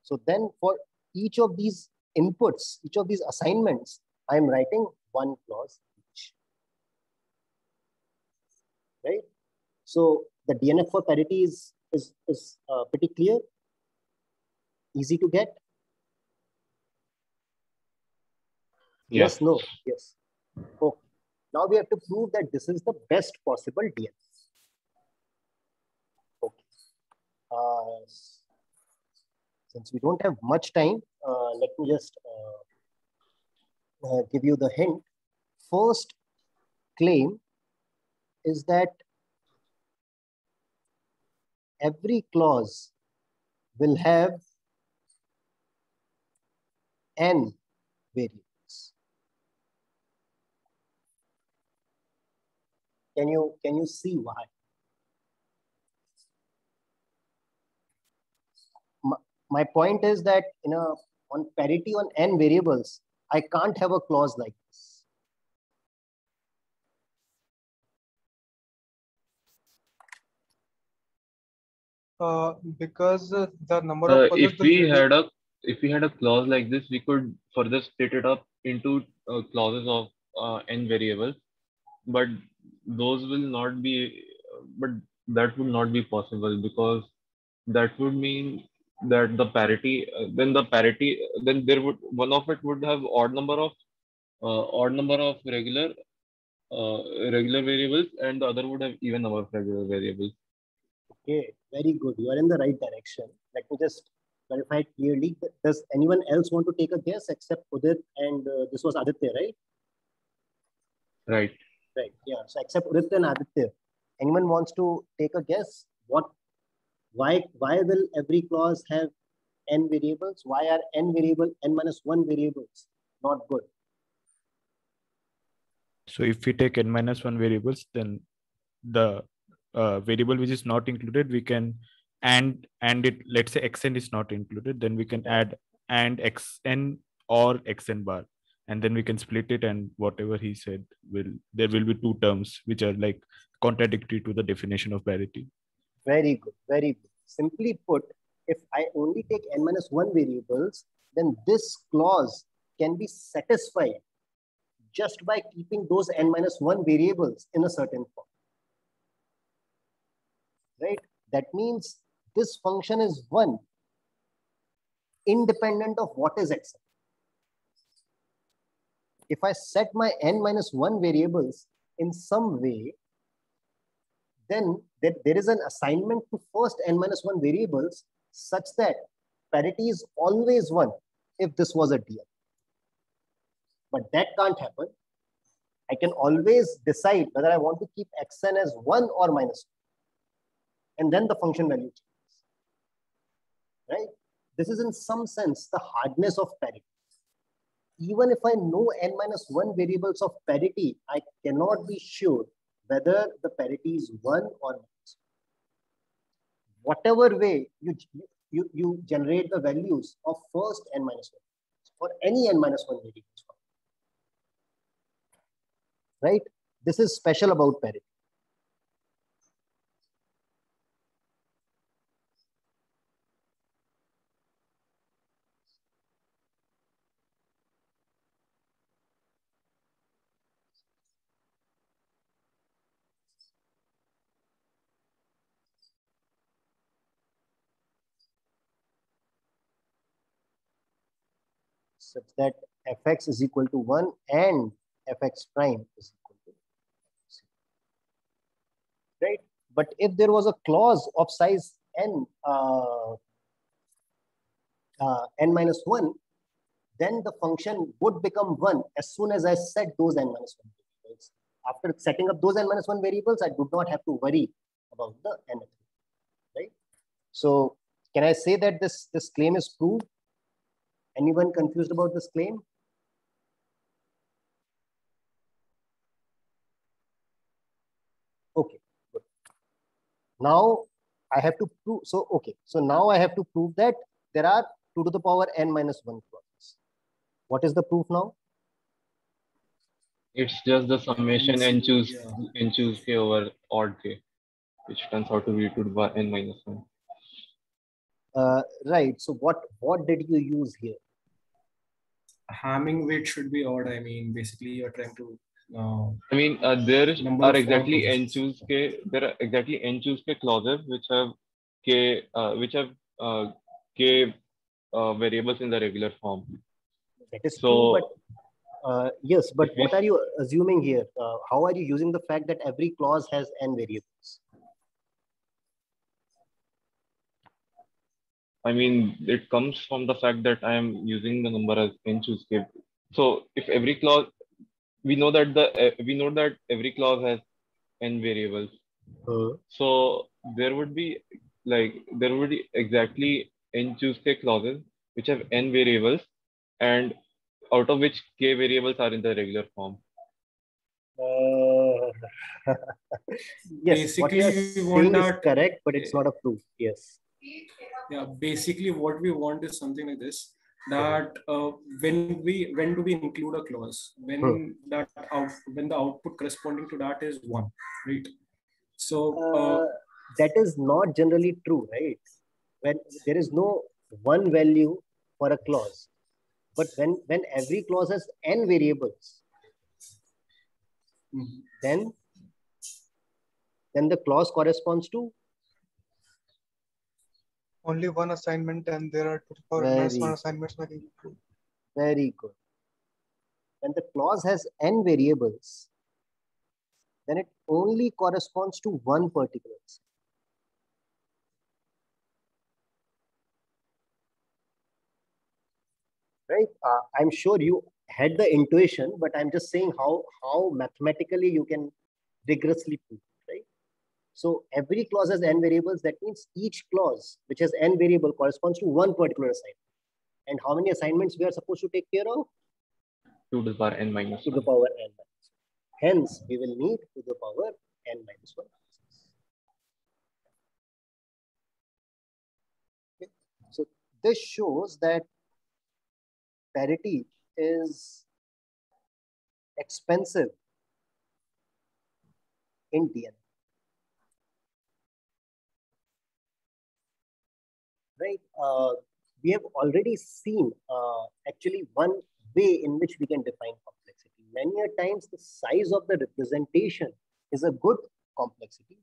Speaker 1: So then for each of these inputs, each of these assignments, I'm writing one clause each. Right? So the DNF for parity is, is, is uh, pretty clear, easy to get. Yes, no, yes. Okay. Now we have to prove that this is the best possible DNF. Okay. Uh, since we don't have much time, uh, let me just uh, uh, give you the hint. First claim is that every clause will have n variables. Can you can you see why? My, my point is that you know on parity on n variables, I can't have a clause like this.
Speaker 4: Uh, because uh, the number
Speaker 2: Uh,
Speaker 4: of
Speaker 2: if we had a if we had a clause like this, we could further split it up into uh, clauses of uh, n variables, but those will not be. But that would not be possible because that would mean that the parity uh, then the parity then there would one of it would have odd number of uh, odd number of regular uh, regular variables and the other would have even number of regular variables
Speaker 1: Okay, very good. You are in the right direction. Let me just clarified clearly. Does anyone else want to take a guess except Udit and uh, this was Aditya, right?
Speaker 2: Right.
Speaker 1: Right. Yeah. So except Udit and Aditya, anyone wants to take a guess? What? Why? Why will every clause have n variables? Why are n variable n minus one variables not good?
Speaker 6: So if we take n minus one variables, then the uh, variable which is not included, we can and and it let's say xn is not included, then we can add and xn or xn bar, and then we can split it and whatever he said will there will be two terms which are like contradictory to the definition of parity.
Speaker 1: Very good, very good. Simply put, if I only take n minus one variables, then this clause can be satisfied just by keeping those n minus one variables in a certain form. Right? That means this function is one independent of what is x. If I set my n minus one variables in some way, then there, there is an assignment to first n minus one variables such that parity is always one if this was a DL. But that can't happen. I can always decide whether I want to keep xn as 1 or minus 1. And then the function value changes. Right? This is in some sense the hardness of parity. Even if I know n minus 1 variables of parity, I cannot be sure whether the parity is 1 or 1. Whatever way you, you, you generate the values of first n minus 1 for any n minus 1 variables right? This is special about parity. Such that fx is equal to 1 and fx prime is equal to c. Right? But if there was a clause of size n, uh, uh, n minus 1, then the function would become 1 as soon as I set those n minus 1 variables. After setting up those n minus 1 variables, I do not have to worry about the nth. Right? So can I say that this, this claim is proved? Anyone confused about this claim? Okay, good. Now I have to prove, so okay, so now I have to prove that there are 2 to the power n minus 1 clauses. What is the proof now?
Speaker 2: It's just the summation n choose n choose k over odd k, which turns out to be 2 to the power n minus 1.
Speaker 1: Uh, right, so what, what did you use here?
Speaker 3: Hamming weight should be odd. I mean, basically you're trying to uh,
Speaker 2: I mean, uh, there are exactly n choose k. There are exactly n choose k clauses which have k, uh, which have uh, k uh, variables in the regular form.
Speaker 1: That is
Speaker 2: So-
Speaker 1: true, but uh, yes, but what are you assuming here? Uh, how are you using the fact that every clause has n variables?
Speaker 2: I mean, it comes from the fact that I am using the number as n choose k. So if every clause, we know that the uh, we know that every clause has n variables.
Speaker 1: Uh,
Speaker 2: So there would be like there would be exactly n choose k clauses which have n variables, and out of which k variables are in the regular form.
Speaker 1: Uh, yes, what
Speaker 3: Basically,
Speaker 1: you're
Speaker 3: want
Speaker 1: saying is correct, but it's not a proof. Yes.
Speaker 3: Yeah basically what we want is something like this that uh, when we when do we include a clause when
Speaker 1: Hmm.
Speaker 3: that out when the output corresponding to that is one right so uh,
Speaker 1: Uh, that is not generally true, right? When there is no one value for a clause, but when when every clause has n variables,
Speaker 3: mhm.
Speaker 1: then then the clause corresponds to
Speaker 4: Only one assignment and there are two minus one assignments. be true.
Speaker 1: Very good. When the clause has n variables, then it only corresponds to one particular. right? Uh, I'm sure you had the intuition, but I'm just saying how, how mathematically you can rigorously prove? So every clause has n variables. That means each clause which has n variable corresponds to one particular assignment. And how many assignments we are supposed to take care of?
Speaker 2: 2 to the power n minus
Speaker 1: To the power n minus. Hence, we will need to the power n minus 1. Okay. So this shows that parity is expensive in DNF. Right? Uh, we have already seen uh, actually one way in which we can define complexity. Many a times the size of the representation is a good complexity.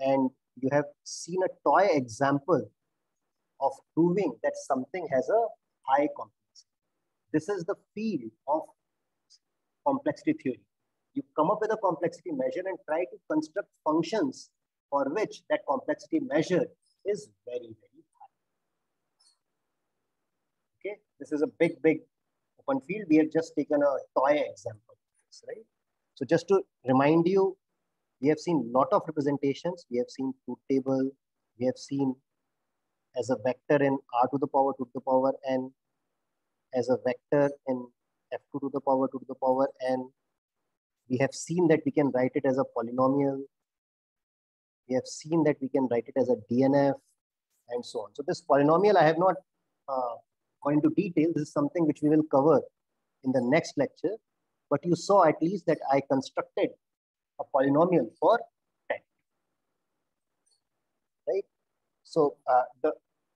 Speaker 1: And you have seen a toy example of proving that something has a high complexity. This is the field of complexity theory. You come up with a complexity measure and try to construct functions for which that complexity measure is very, very high. Okay, this is a big, big open field. We have just taken a toy example, this, right? So just to remind you, we have seen lot of representations. We have seen truth table. We have seen as a vector in r to the power 2 to the power n, as a vector in f2 to the power 2 to the power n. We have seen that we can write it as a polynomial. We have seen that we can write it as a DNF and so on. So this polynomial, I have not uh, gone into detail. This is something which we will cover in the next lecture. But you saw at least that I constructed a polynomial for 10. Right? So uh, the,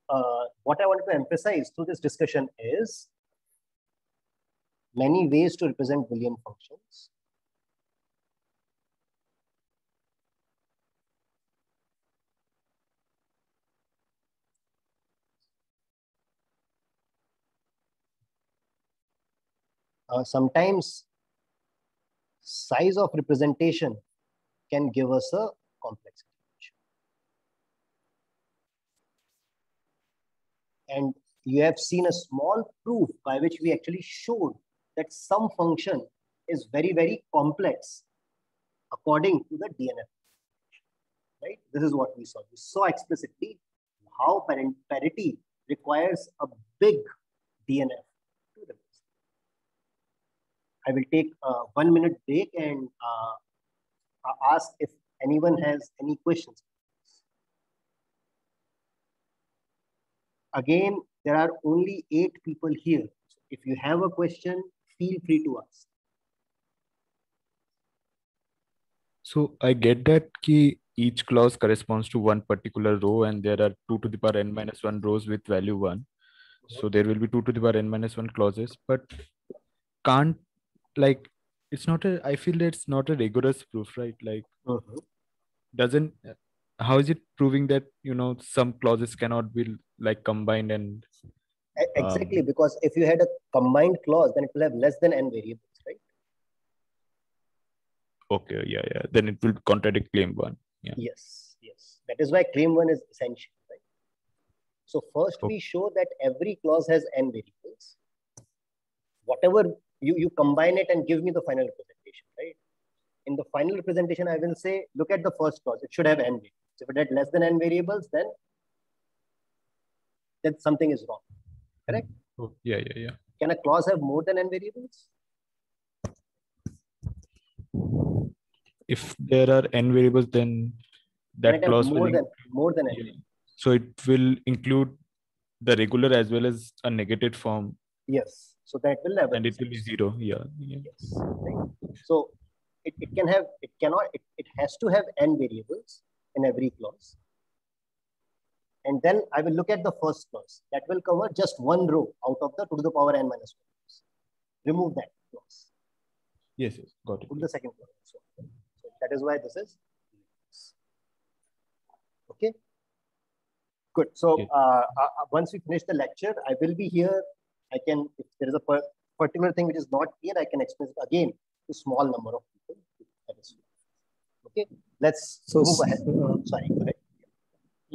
Speaker 1: uh, what I wanted to emphasize through this discussion is many ways to represent Boolean functions. Uh, sometimes size of representation can give us a complexity. And you have seen a small proof by which we actually showed that some function is very, very complex according to the DNF. Right? This is what we saw. We saw explicitly how parity requires a big DNF. I will take a one minute break and uh, ask if anyone has any questions. Again, there are only eight people here. So if you have a question, feel free to ask.
Speaker 6: So I get that key each clause corresponds to one particular row and there are 2 to the power n minus 1 rows with value 1. So there will be 2 to the power n minus 1 clauses, but can't like it's not a I feel it's not a rigorous proof, right? Like
Speaker 1: uh-huh.
Speaker 6: doesn't how is it proving that you know some clauses cannot be like combined and
Speaker 1: exactly
Speaker 6: um,
Speaker 1: because if you had a combined clause then it will have less than n variables right?
Speaker 6: Okay yeah yeah. Then it will contradict claim one yeah.
Speaker 1: Yes yes. That is why claim one is essential right? So first
Speaker 6: Okay.
Speaker 1: we show that every clause has n variables. Whatever you you combine it and give me the final representation right? In the final representation i will say look at the first clause it should have n variables. If it had less than n variables then then something is wrong correct?
Speaker 6: Oh, yeah yeah yeah.
Speaker 1: Can a clause have more than n variables?
Speaker 6: If there are n variables then that
Speaker 1: it have
Speaker 6: clause
Speaker 1: more
Speaker 6: will
Speaker 1: than more than n
Speaker 6: Yeah.
Speaker 1: variables?
Speaker 6: so it will include the regular as well as a negated form.
Speaker 1: Yes. So that will never
Speaker 6: and it will be zero. Yeah, yeah.
Speaker 1: yes. Right. So it, it can have it cannot it, it has to have n variables in every clause and then i will look at the first clause that will cover just one row out of the 2 to the power n minus 1 remove that clause.
Speaker 6: Yes yes got it.
Speaker 1: Put the second clause so, so that is why this is okay. Good. So
Speaker 6: Yeah.
Speaker 1: uh, uh, uh, once we finish the lecture i will be here. I can if there is a per- particular thing which is not clear i can explain it again to small number of people. That is let's
Speaker 5: So,
Speaker 1: move ahead.
Speaker 5: uh,
Speaker 1: Sorry, go ahead.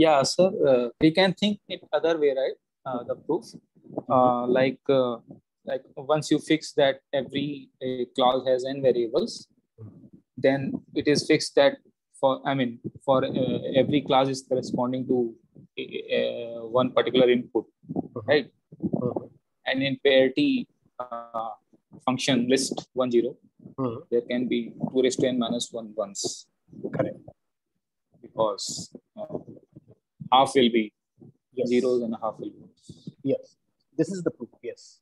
Speaker 5: Yeah, sir. Uh, we can think it other way, right? Uh, the proof, uh, like uh, like once you fix that every uh, clause has n variables, then it is fixed that for I mean for uh, every clause is corresponding to one particular input, right?
Speaker 1: Mhm.
Speaker 5: And in parity function list one zero,
Speaker 1: Mhm.
Speaker 5: there can be two raised to n minus one ones
Speaker 1: Correct.
Speaker 5: because uh, half will be
Speaker 1: Yes.
Speaker 5: zeros and half will be ones.
Speaker 1: Yes. This is the proof. Yes.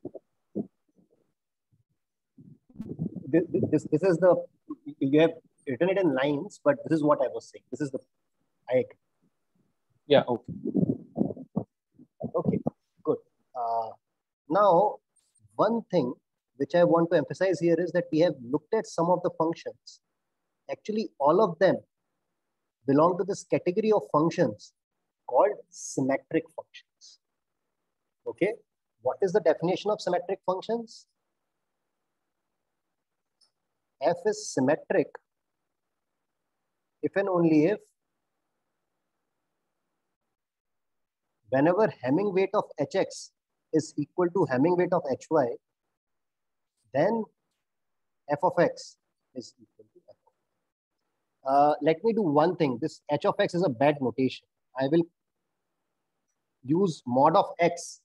Speaker 1: This, this, this is the, you have written it in lines, but this is what I was saying. This is the, I agree.
Speaker 5: Yeah, okay.
Speaker 1: Okay, good. Uh, now, one thing which I want to emphasize here is that we have looked at some of the functions. Actually, all of them belong to this category of functions called symmetric functions. Okay, what is the definition of symmetric functions? F is symmetric if and only if whenever Hamming weight of hx is equal to Hamming weight of hy, then f of x is equal to f of. Uh, let me do one thing. This h of x is a bad notation. I will use mod of x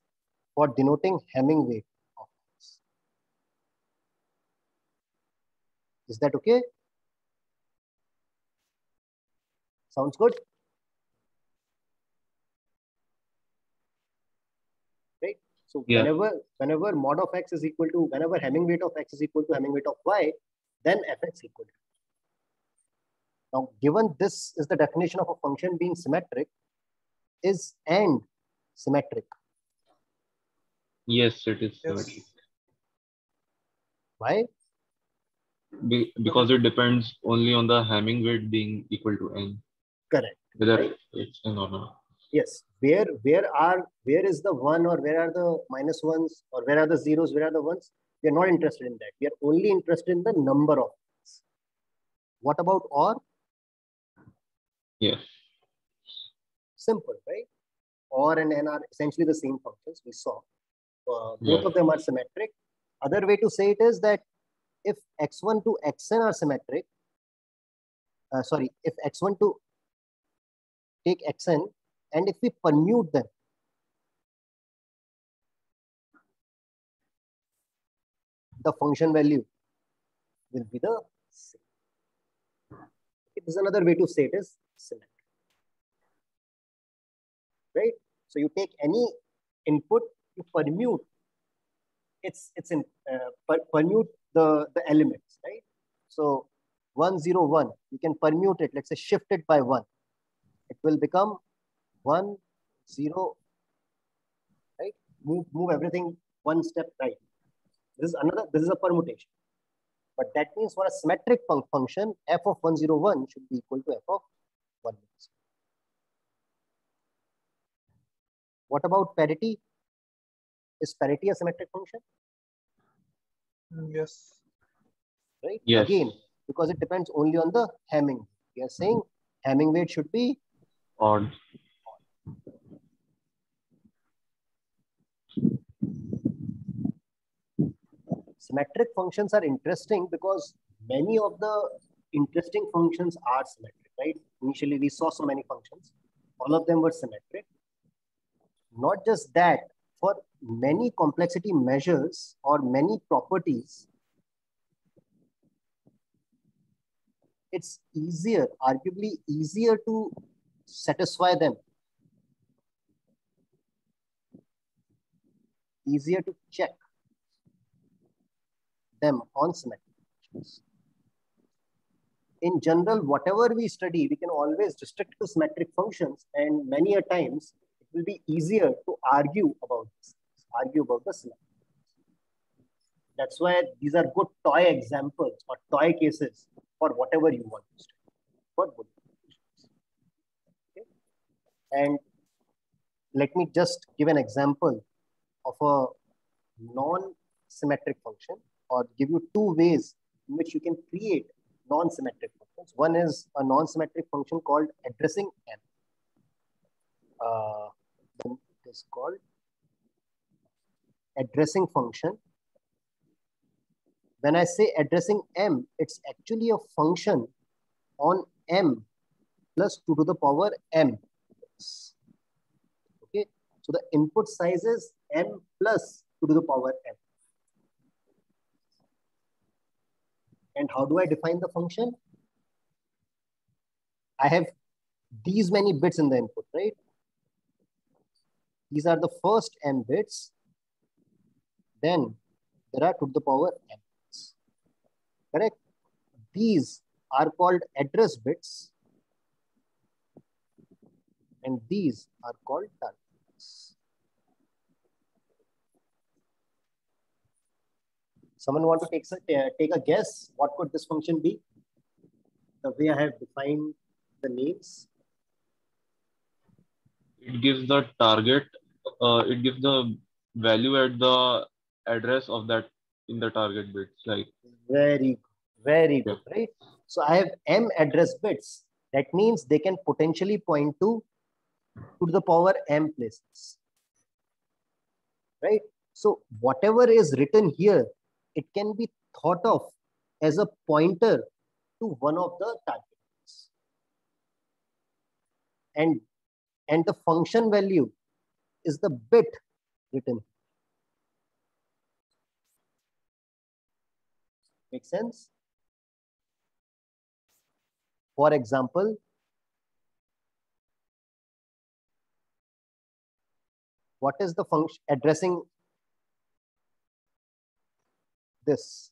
Speaker 1: for denoting Hamming weight of x. Is that okay? Sounds good? Right? So
Speaker 2: Yeah.
Speaker 1: whenever whenever mod of x is equal to whenever Hamming weight of x is equal to Hamming weight of y, then fx equal to. Now, given this is the definition of a function being symmetric, is and symmetric?
Speaker 2: Yes, it is
Speaker 4: Yes.
Speaker 2: symmetric.
Speaker 1: Why?
Speaker 2: Be- because it depends only on the Hamming weight being equal to n,
Speaker 1: Correct.
Speaker 2: whether
Speaker 1: Right.
Speaker 2: it's n or not.
Speaker 1: Yes. Where where are where is the one or where are the minus ones or where are the zeros? Where are the ones? We are not interested in that. We are only interested in the number of ones. What about or?
Speaker 2: Yes.
Speaker 1: Simple, right? Or and n are essentially the same functions we saw. Uh, both
Speaker 2: Yeah.
Speaker 1: of them are symmetric. Other way to say it is that if x1 to xn are symmetric, uh, sorry, if x1 to take xn, and if we permute them, the function value will be the same. This is another way to say it is symmetric. Right? So you take any input, you permute it's it's in uh, per, permute the the elements, right? So one zero one, you can permute it. Let's say shift it by one. It will become one zero, right? Move move everything one step right. This is another. This is a permutation. But that means for a symmetric fun function, f of 101 should be equal to f of 1. What about parity? Is parity a symmetric function?
Speaker 4: Mm, Yes.
Speaker 1: Right?
Speaker 2: Yes.
Speaker 1: Again, because it depends only on the Hamming. We are saying Hamming weight should be
Speaker 2: Odd.
Speaker 1: symmetric functions are interesting because many of the interesting functions are symmetric, right? Initially, we saw so many functions. All of them were symmetric. Not just that, for many complexity measures or many properties, it's easier, arguably easier to satisfy them. Easier to check them on symmetric functions. In general, whatever we study, we can always restrict to symmetric functions, and many a times will be easier to argue about this, argue about the symmetric. That's why these are good toy examples or toy cases for whatever you want to study. For? And let me just give an example of a non-symmetric function or give you two ways in which you can create non-symmetric functions. One is a non-symmetric function called addressing m. Uh, then it is called addressing function. When I say addressing m, it's actually a function on m plus 2 to the power m. Okay, so the input size is m plus 2 to the power m. And how do I define the function? I have these many bits in the input, right? These are the first m bits. Then there are to the power m bits. Correct? These are called address bits. And these are called targets. Someone want to take, uh, take a guess? What could this function be? The way I have defined the names.
Speaker 2: It gives the target, uh, it gives the value at the address of that in the target bits. Like
Speaker 1: very, very good, yeah. right? So I have m address bits. That means they can potentially point to to the power m places, right? So whatever is written here it can be thought of as a pointer to one of the targets. And, and the function value is the bit written. Make sense? For example, what is the function addressing this.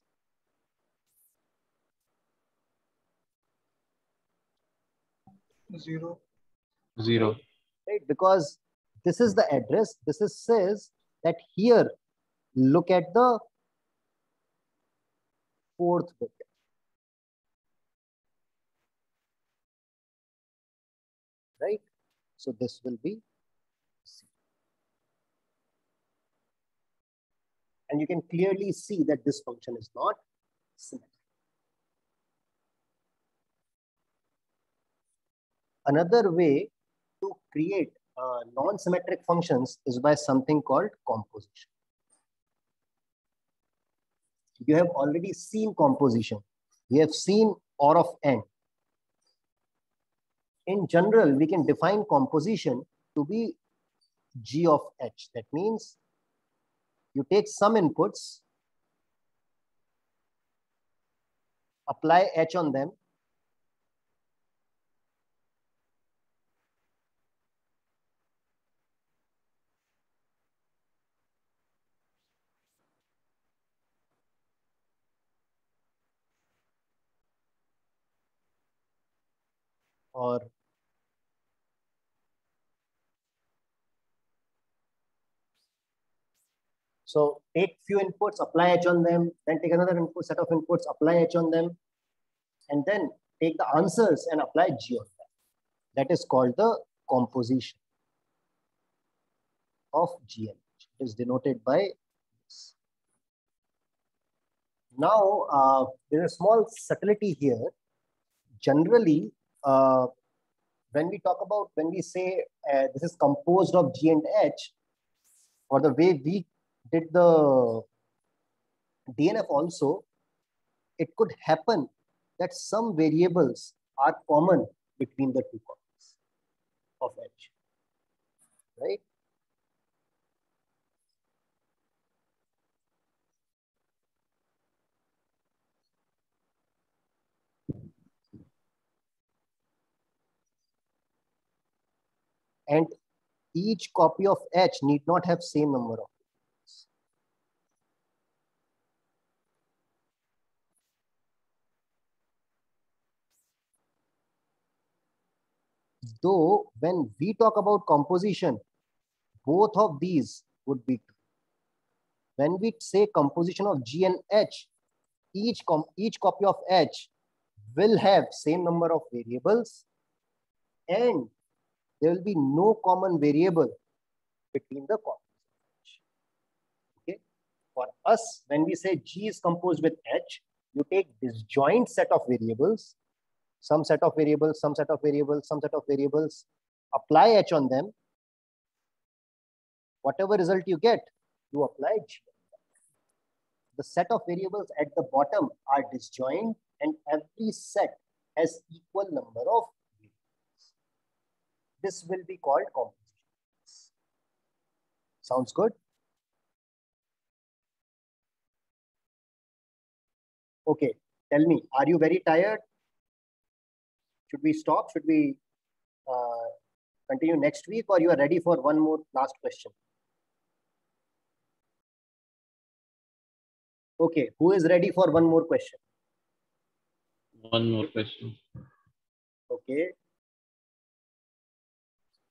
Speaker 4: Zero.
Speaker 2: Zero.
Speaker 1: Right, because this is the address. This is says that here, look at the fourth bit. Right? So this will be C. And you can clearly see that this function is not symmetric. Another way to create uh, non-symmetric functions is by something called composition. You have already seen composition. We have seen OR of n. In general, we can define composition to be g of h. That means you take some inputs, apply H on them, or So take few inputs, apply H on them, then take another input set of inputs, apply H on them, and then take the answers and apply G on them. That is called the composition of G and H. It is denoted by this. Now, uh, there is a small subtlety here. Generally, uh, when we talk about, when we say uh, this is composed of G and H, or the way we did the DNF also, it could happen that some variables are common between the two copies of H, right? And each copy of H need not have same number of Though when we talk about composition, both of these would be true. When we say composition of G and H, each, each copy of H will have same number of variables and there will be no common variable between the copies. Okay. For us, when we say G is composed with H, you take disjoint set of variables some set of variables, some set of variables, some set of variables, apply H on them. Whatever result you get, you apply G. The set of variables at the bottom are disjoint and every set has equal number of. This will be called composition. Sounds good? Okay, tell me, are you very tired? Should we stop? Should we uh, continue next week or you are ready for one more last question? Okay, who is ready for one more question?
Speaker 2: One more question.
Speaker 1: Okay.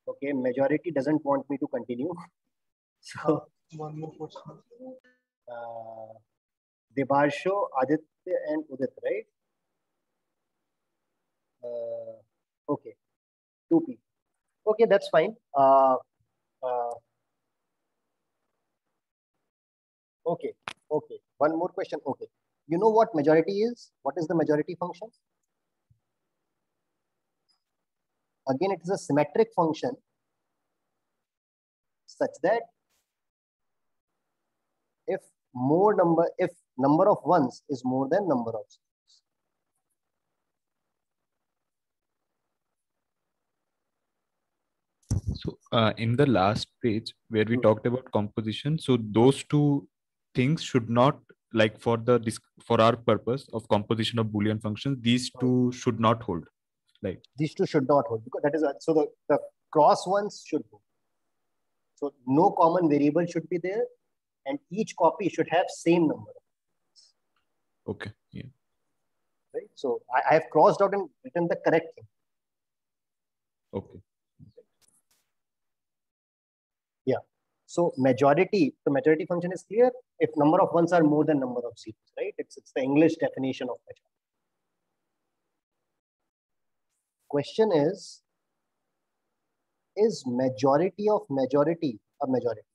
Speaker 1: Okay, majority doesn't want me to continue. So,
Speaker 4: One more question.
Speaker 1: uh, Debarsho, Aditya, and Udit, right? Uh, okay, two people. Okay, that's fine. Uh, uh, okay, okay. One more question. Okay. You know what majority is? What is the majority function? Again, it is a symmetric function such that if more number, if number of ones is more than number of zeros.
Speaker 6: So uh, in the last page where we
Speaker 1: Hmm.
Speaker 6: talked about composition, so those two things should not like for the for our purpose of composition of Boolean functions, these two should not hold. Like
Speaker 1: These two should not hold because that is so the, the cross ones should hold. So no common variable should be there, and each copy should have same number.
Speaker 6: okay, yeah.
Speaker 1: Right. So I, I have crossed out and written the correct thing.
Speaker 6: Okay. Yeah.
Speaker 1: So majority, the majority function is clear if number of ones are more than number of zeros, right? It's, it's the English definition of majority. Question is, is majority of majority a majority?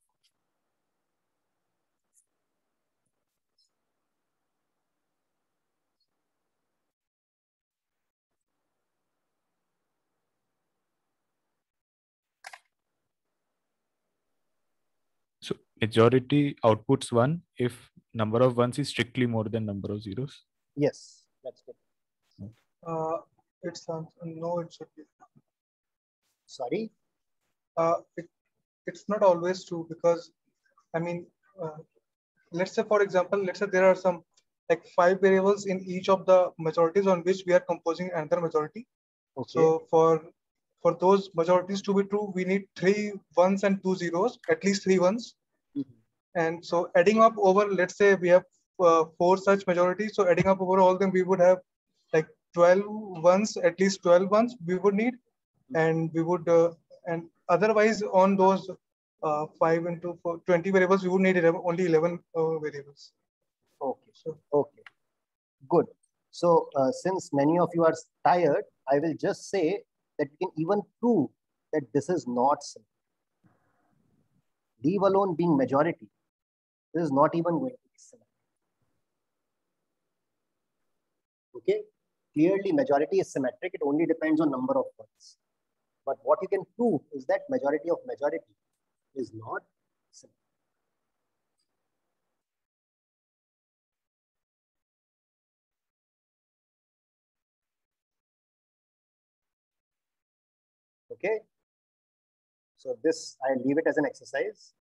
Speaker 6: So majority outputs one if number of ones is strictly more than number of zeros.
Speaker 1: Yes, that's good.
Speaker 4: Uh, it's um, no, it should be.
Speaker 1: Sorry.
Speaker 4: Uh, it, it's not always true because, I mean, uh, let's say for example, let's say there are some like five variables in each of the majorities on which we are composing another majority.
Speaker 1: Okay.
Speaker 4: So for for those majorities to be true, we need three ones and two zeros, at least three ones.
Speaker 1: Mhm.
Speaker 4: And so adding up over, let's say we have uh, four such majorities. So adding up over all them, we would have 12 ones, at least 12 ones we would need. And we would, uh, and otherwise on those uh, five into four, 20 variables, we would need 11, only 11 uh, variables.
Speaker 1: Okay.
Speaker 4: So
Speaker 1: Okay, good. So uh, since many of you are tired, I will just say that we can even prove that this is not simple. Leave alone being majority. This is not even going to be symmetric. Okay, clearly majority is symmetric. It only depends on number of ones. But what you can prove is that majority of majority is not symmetric. Okay. So this, I leave it as an exercise.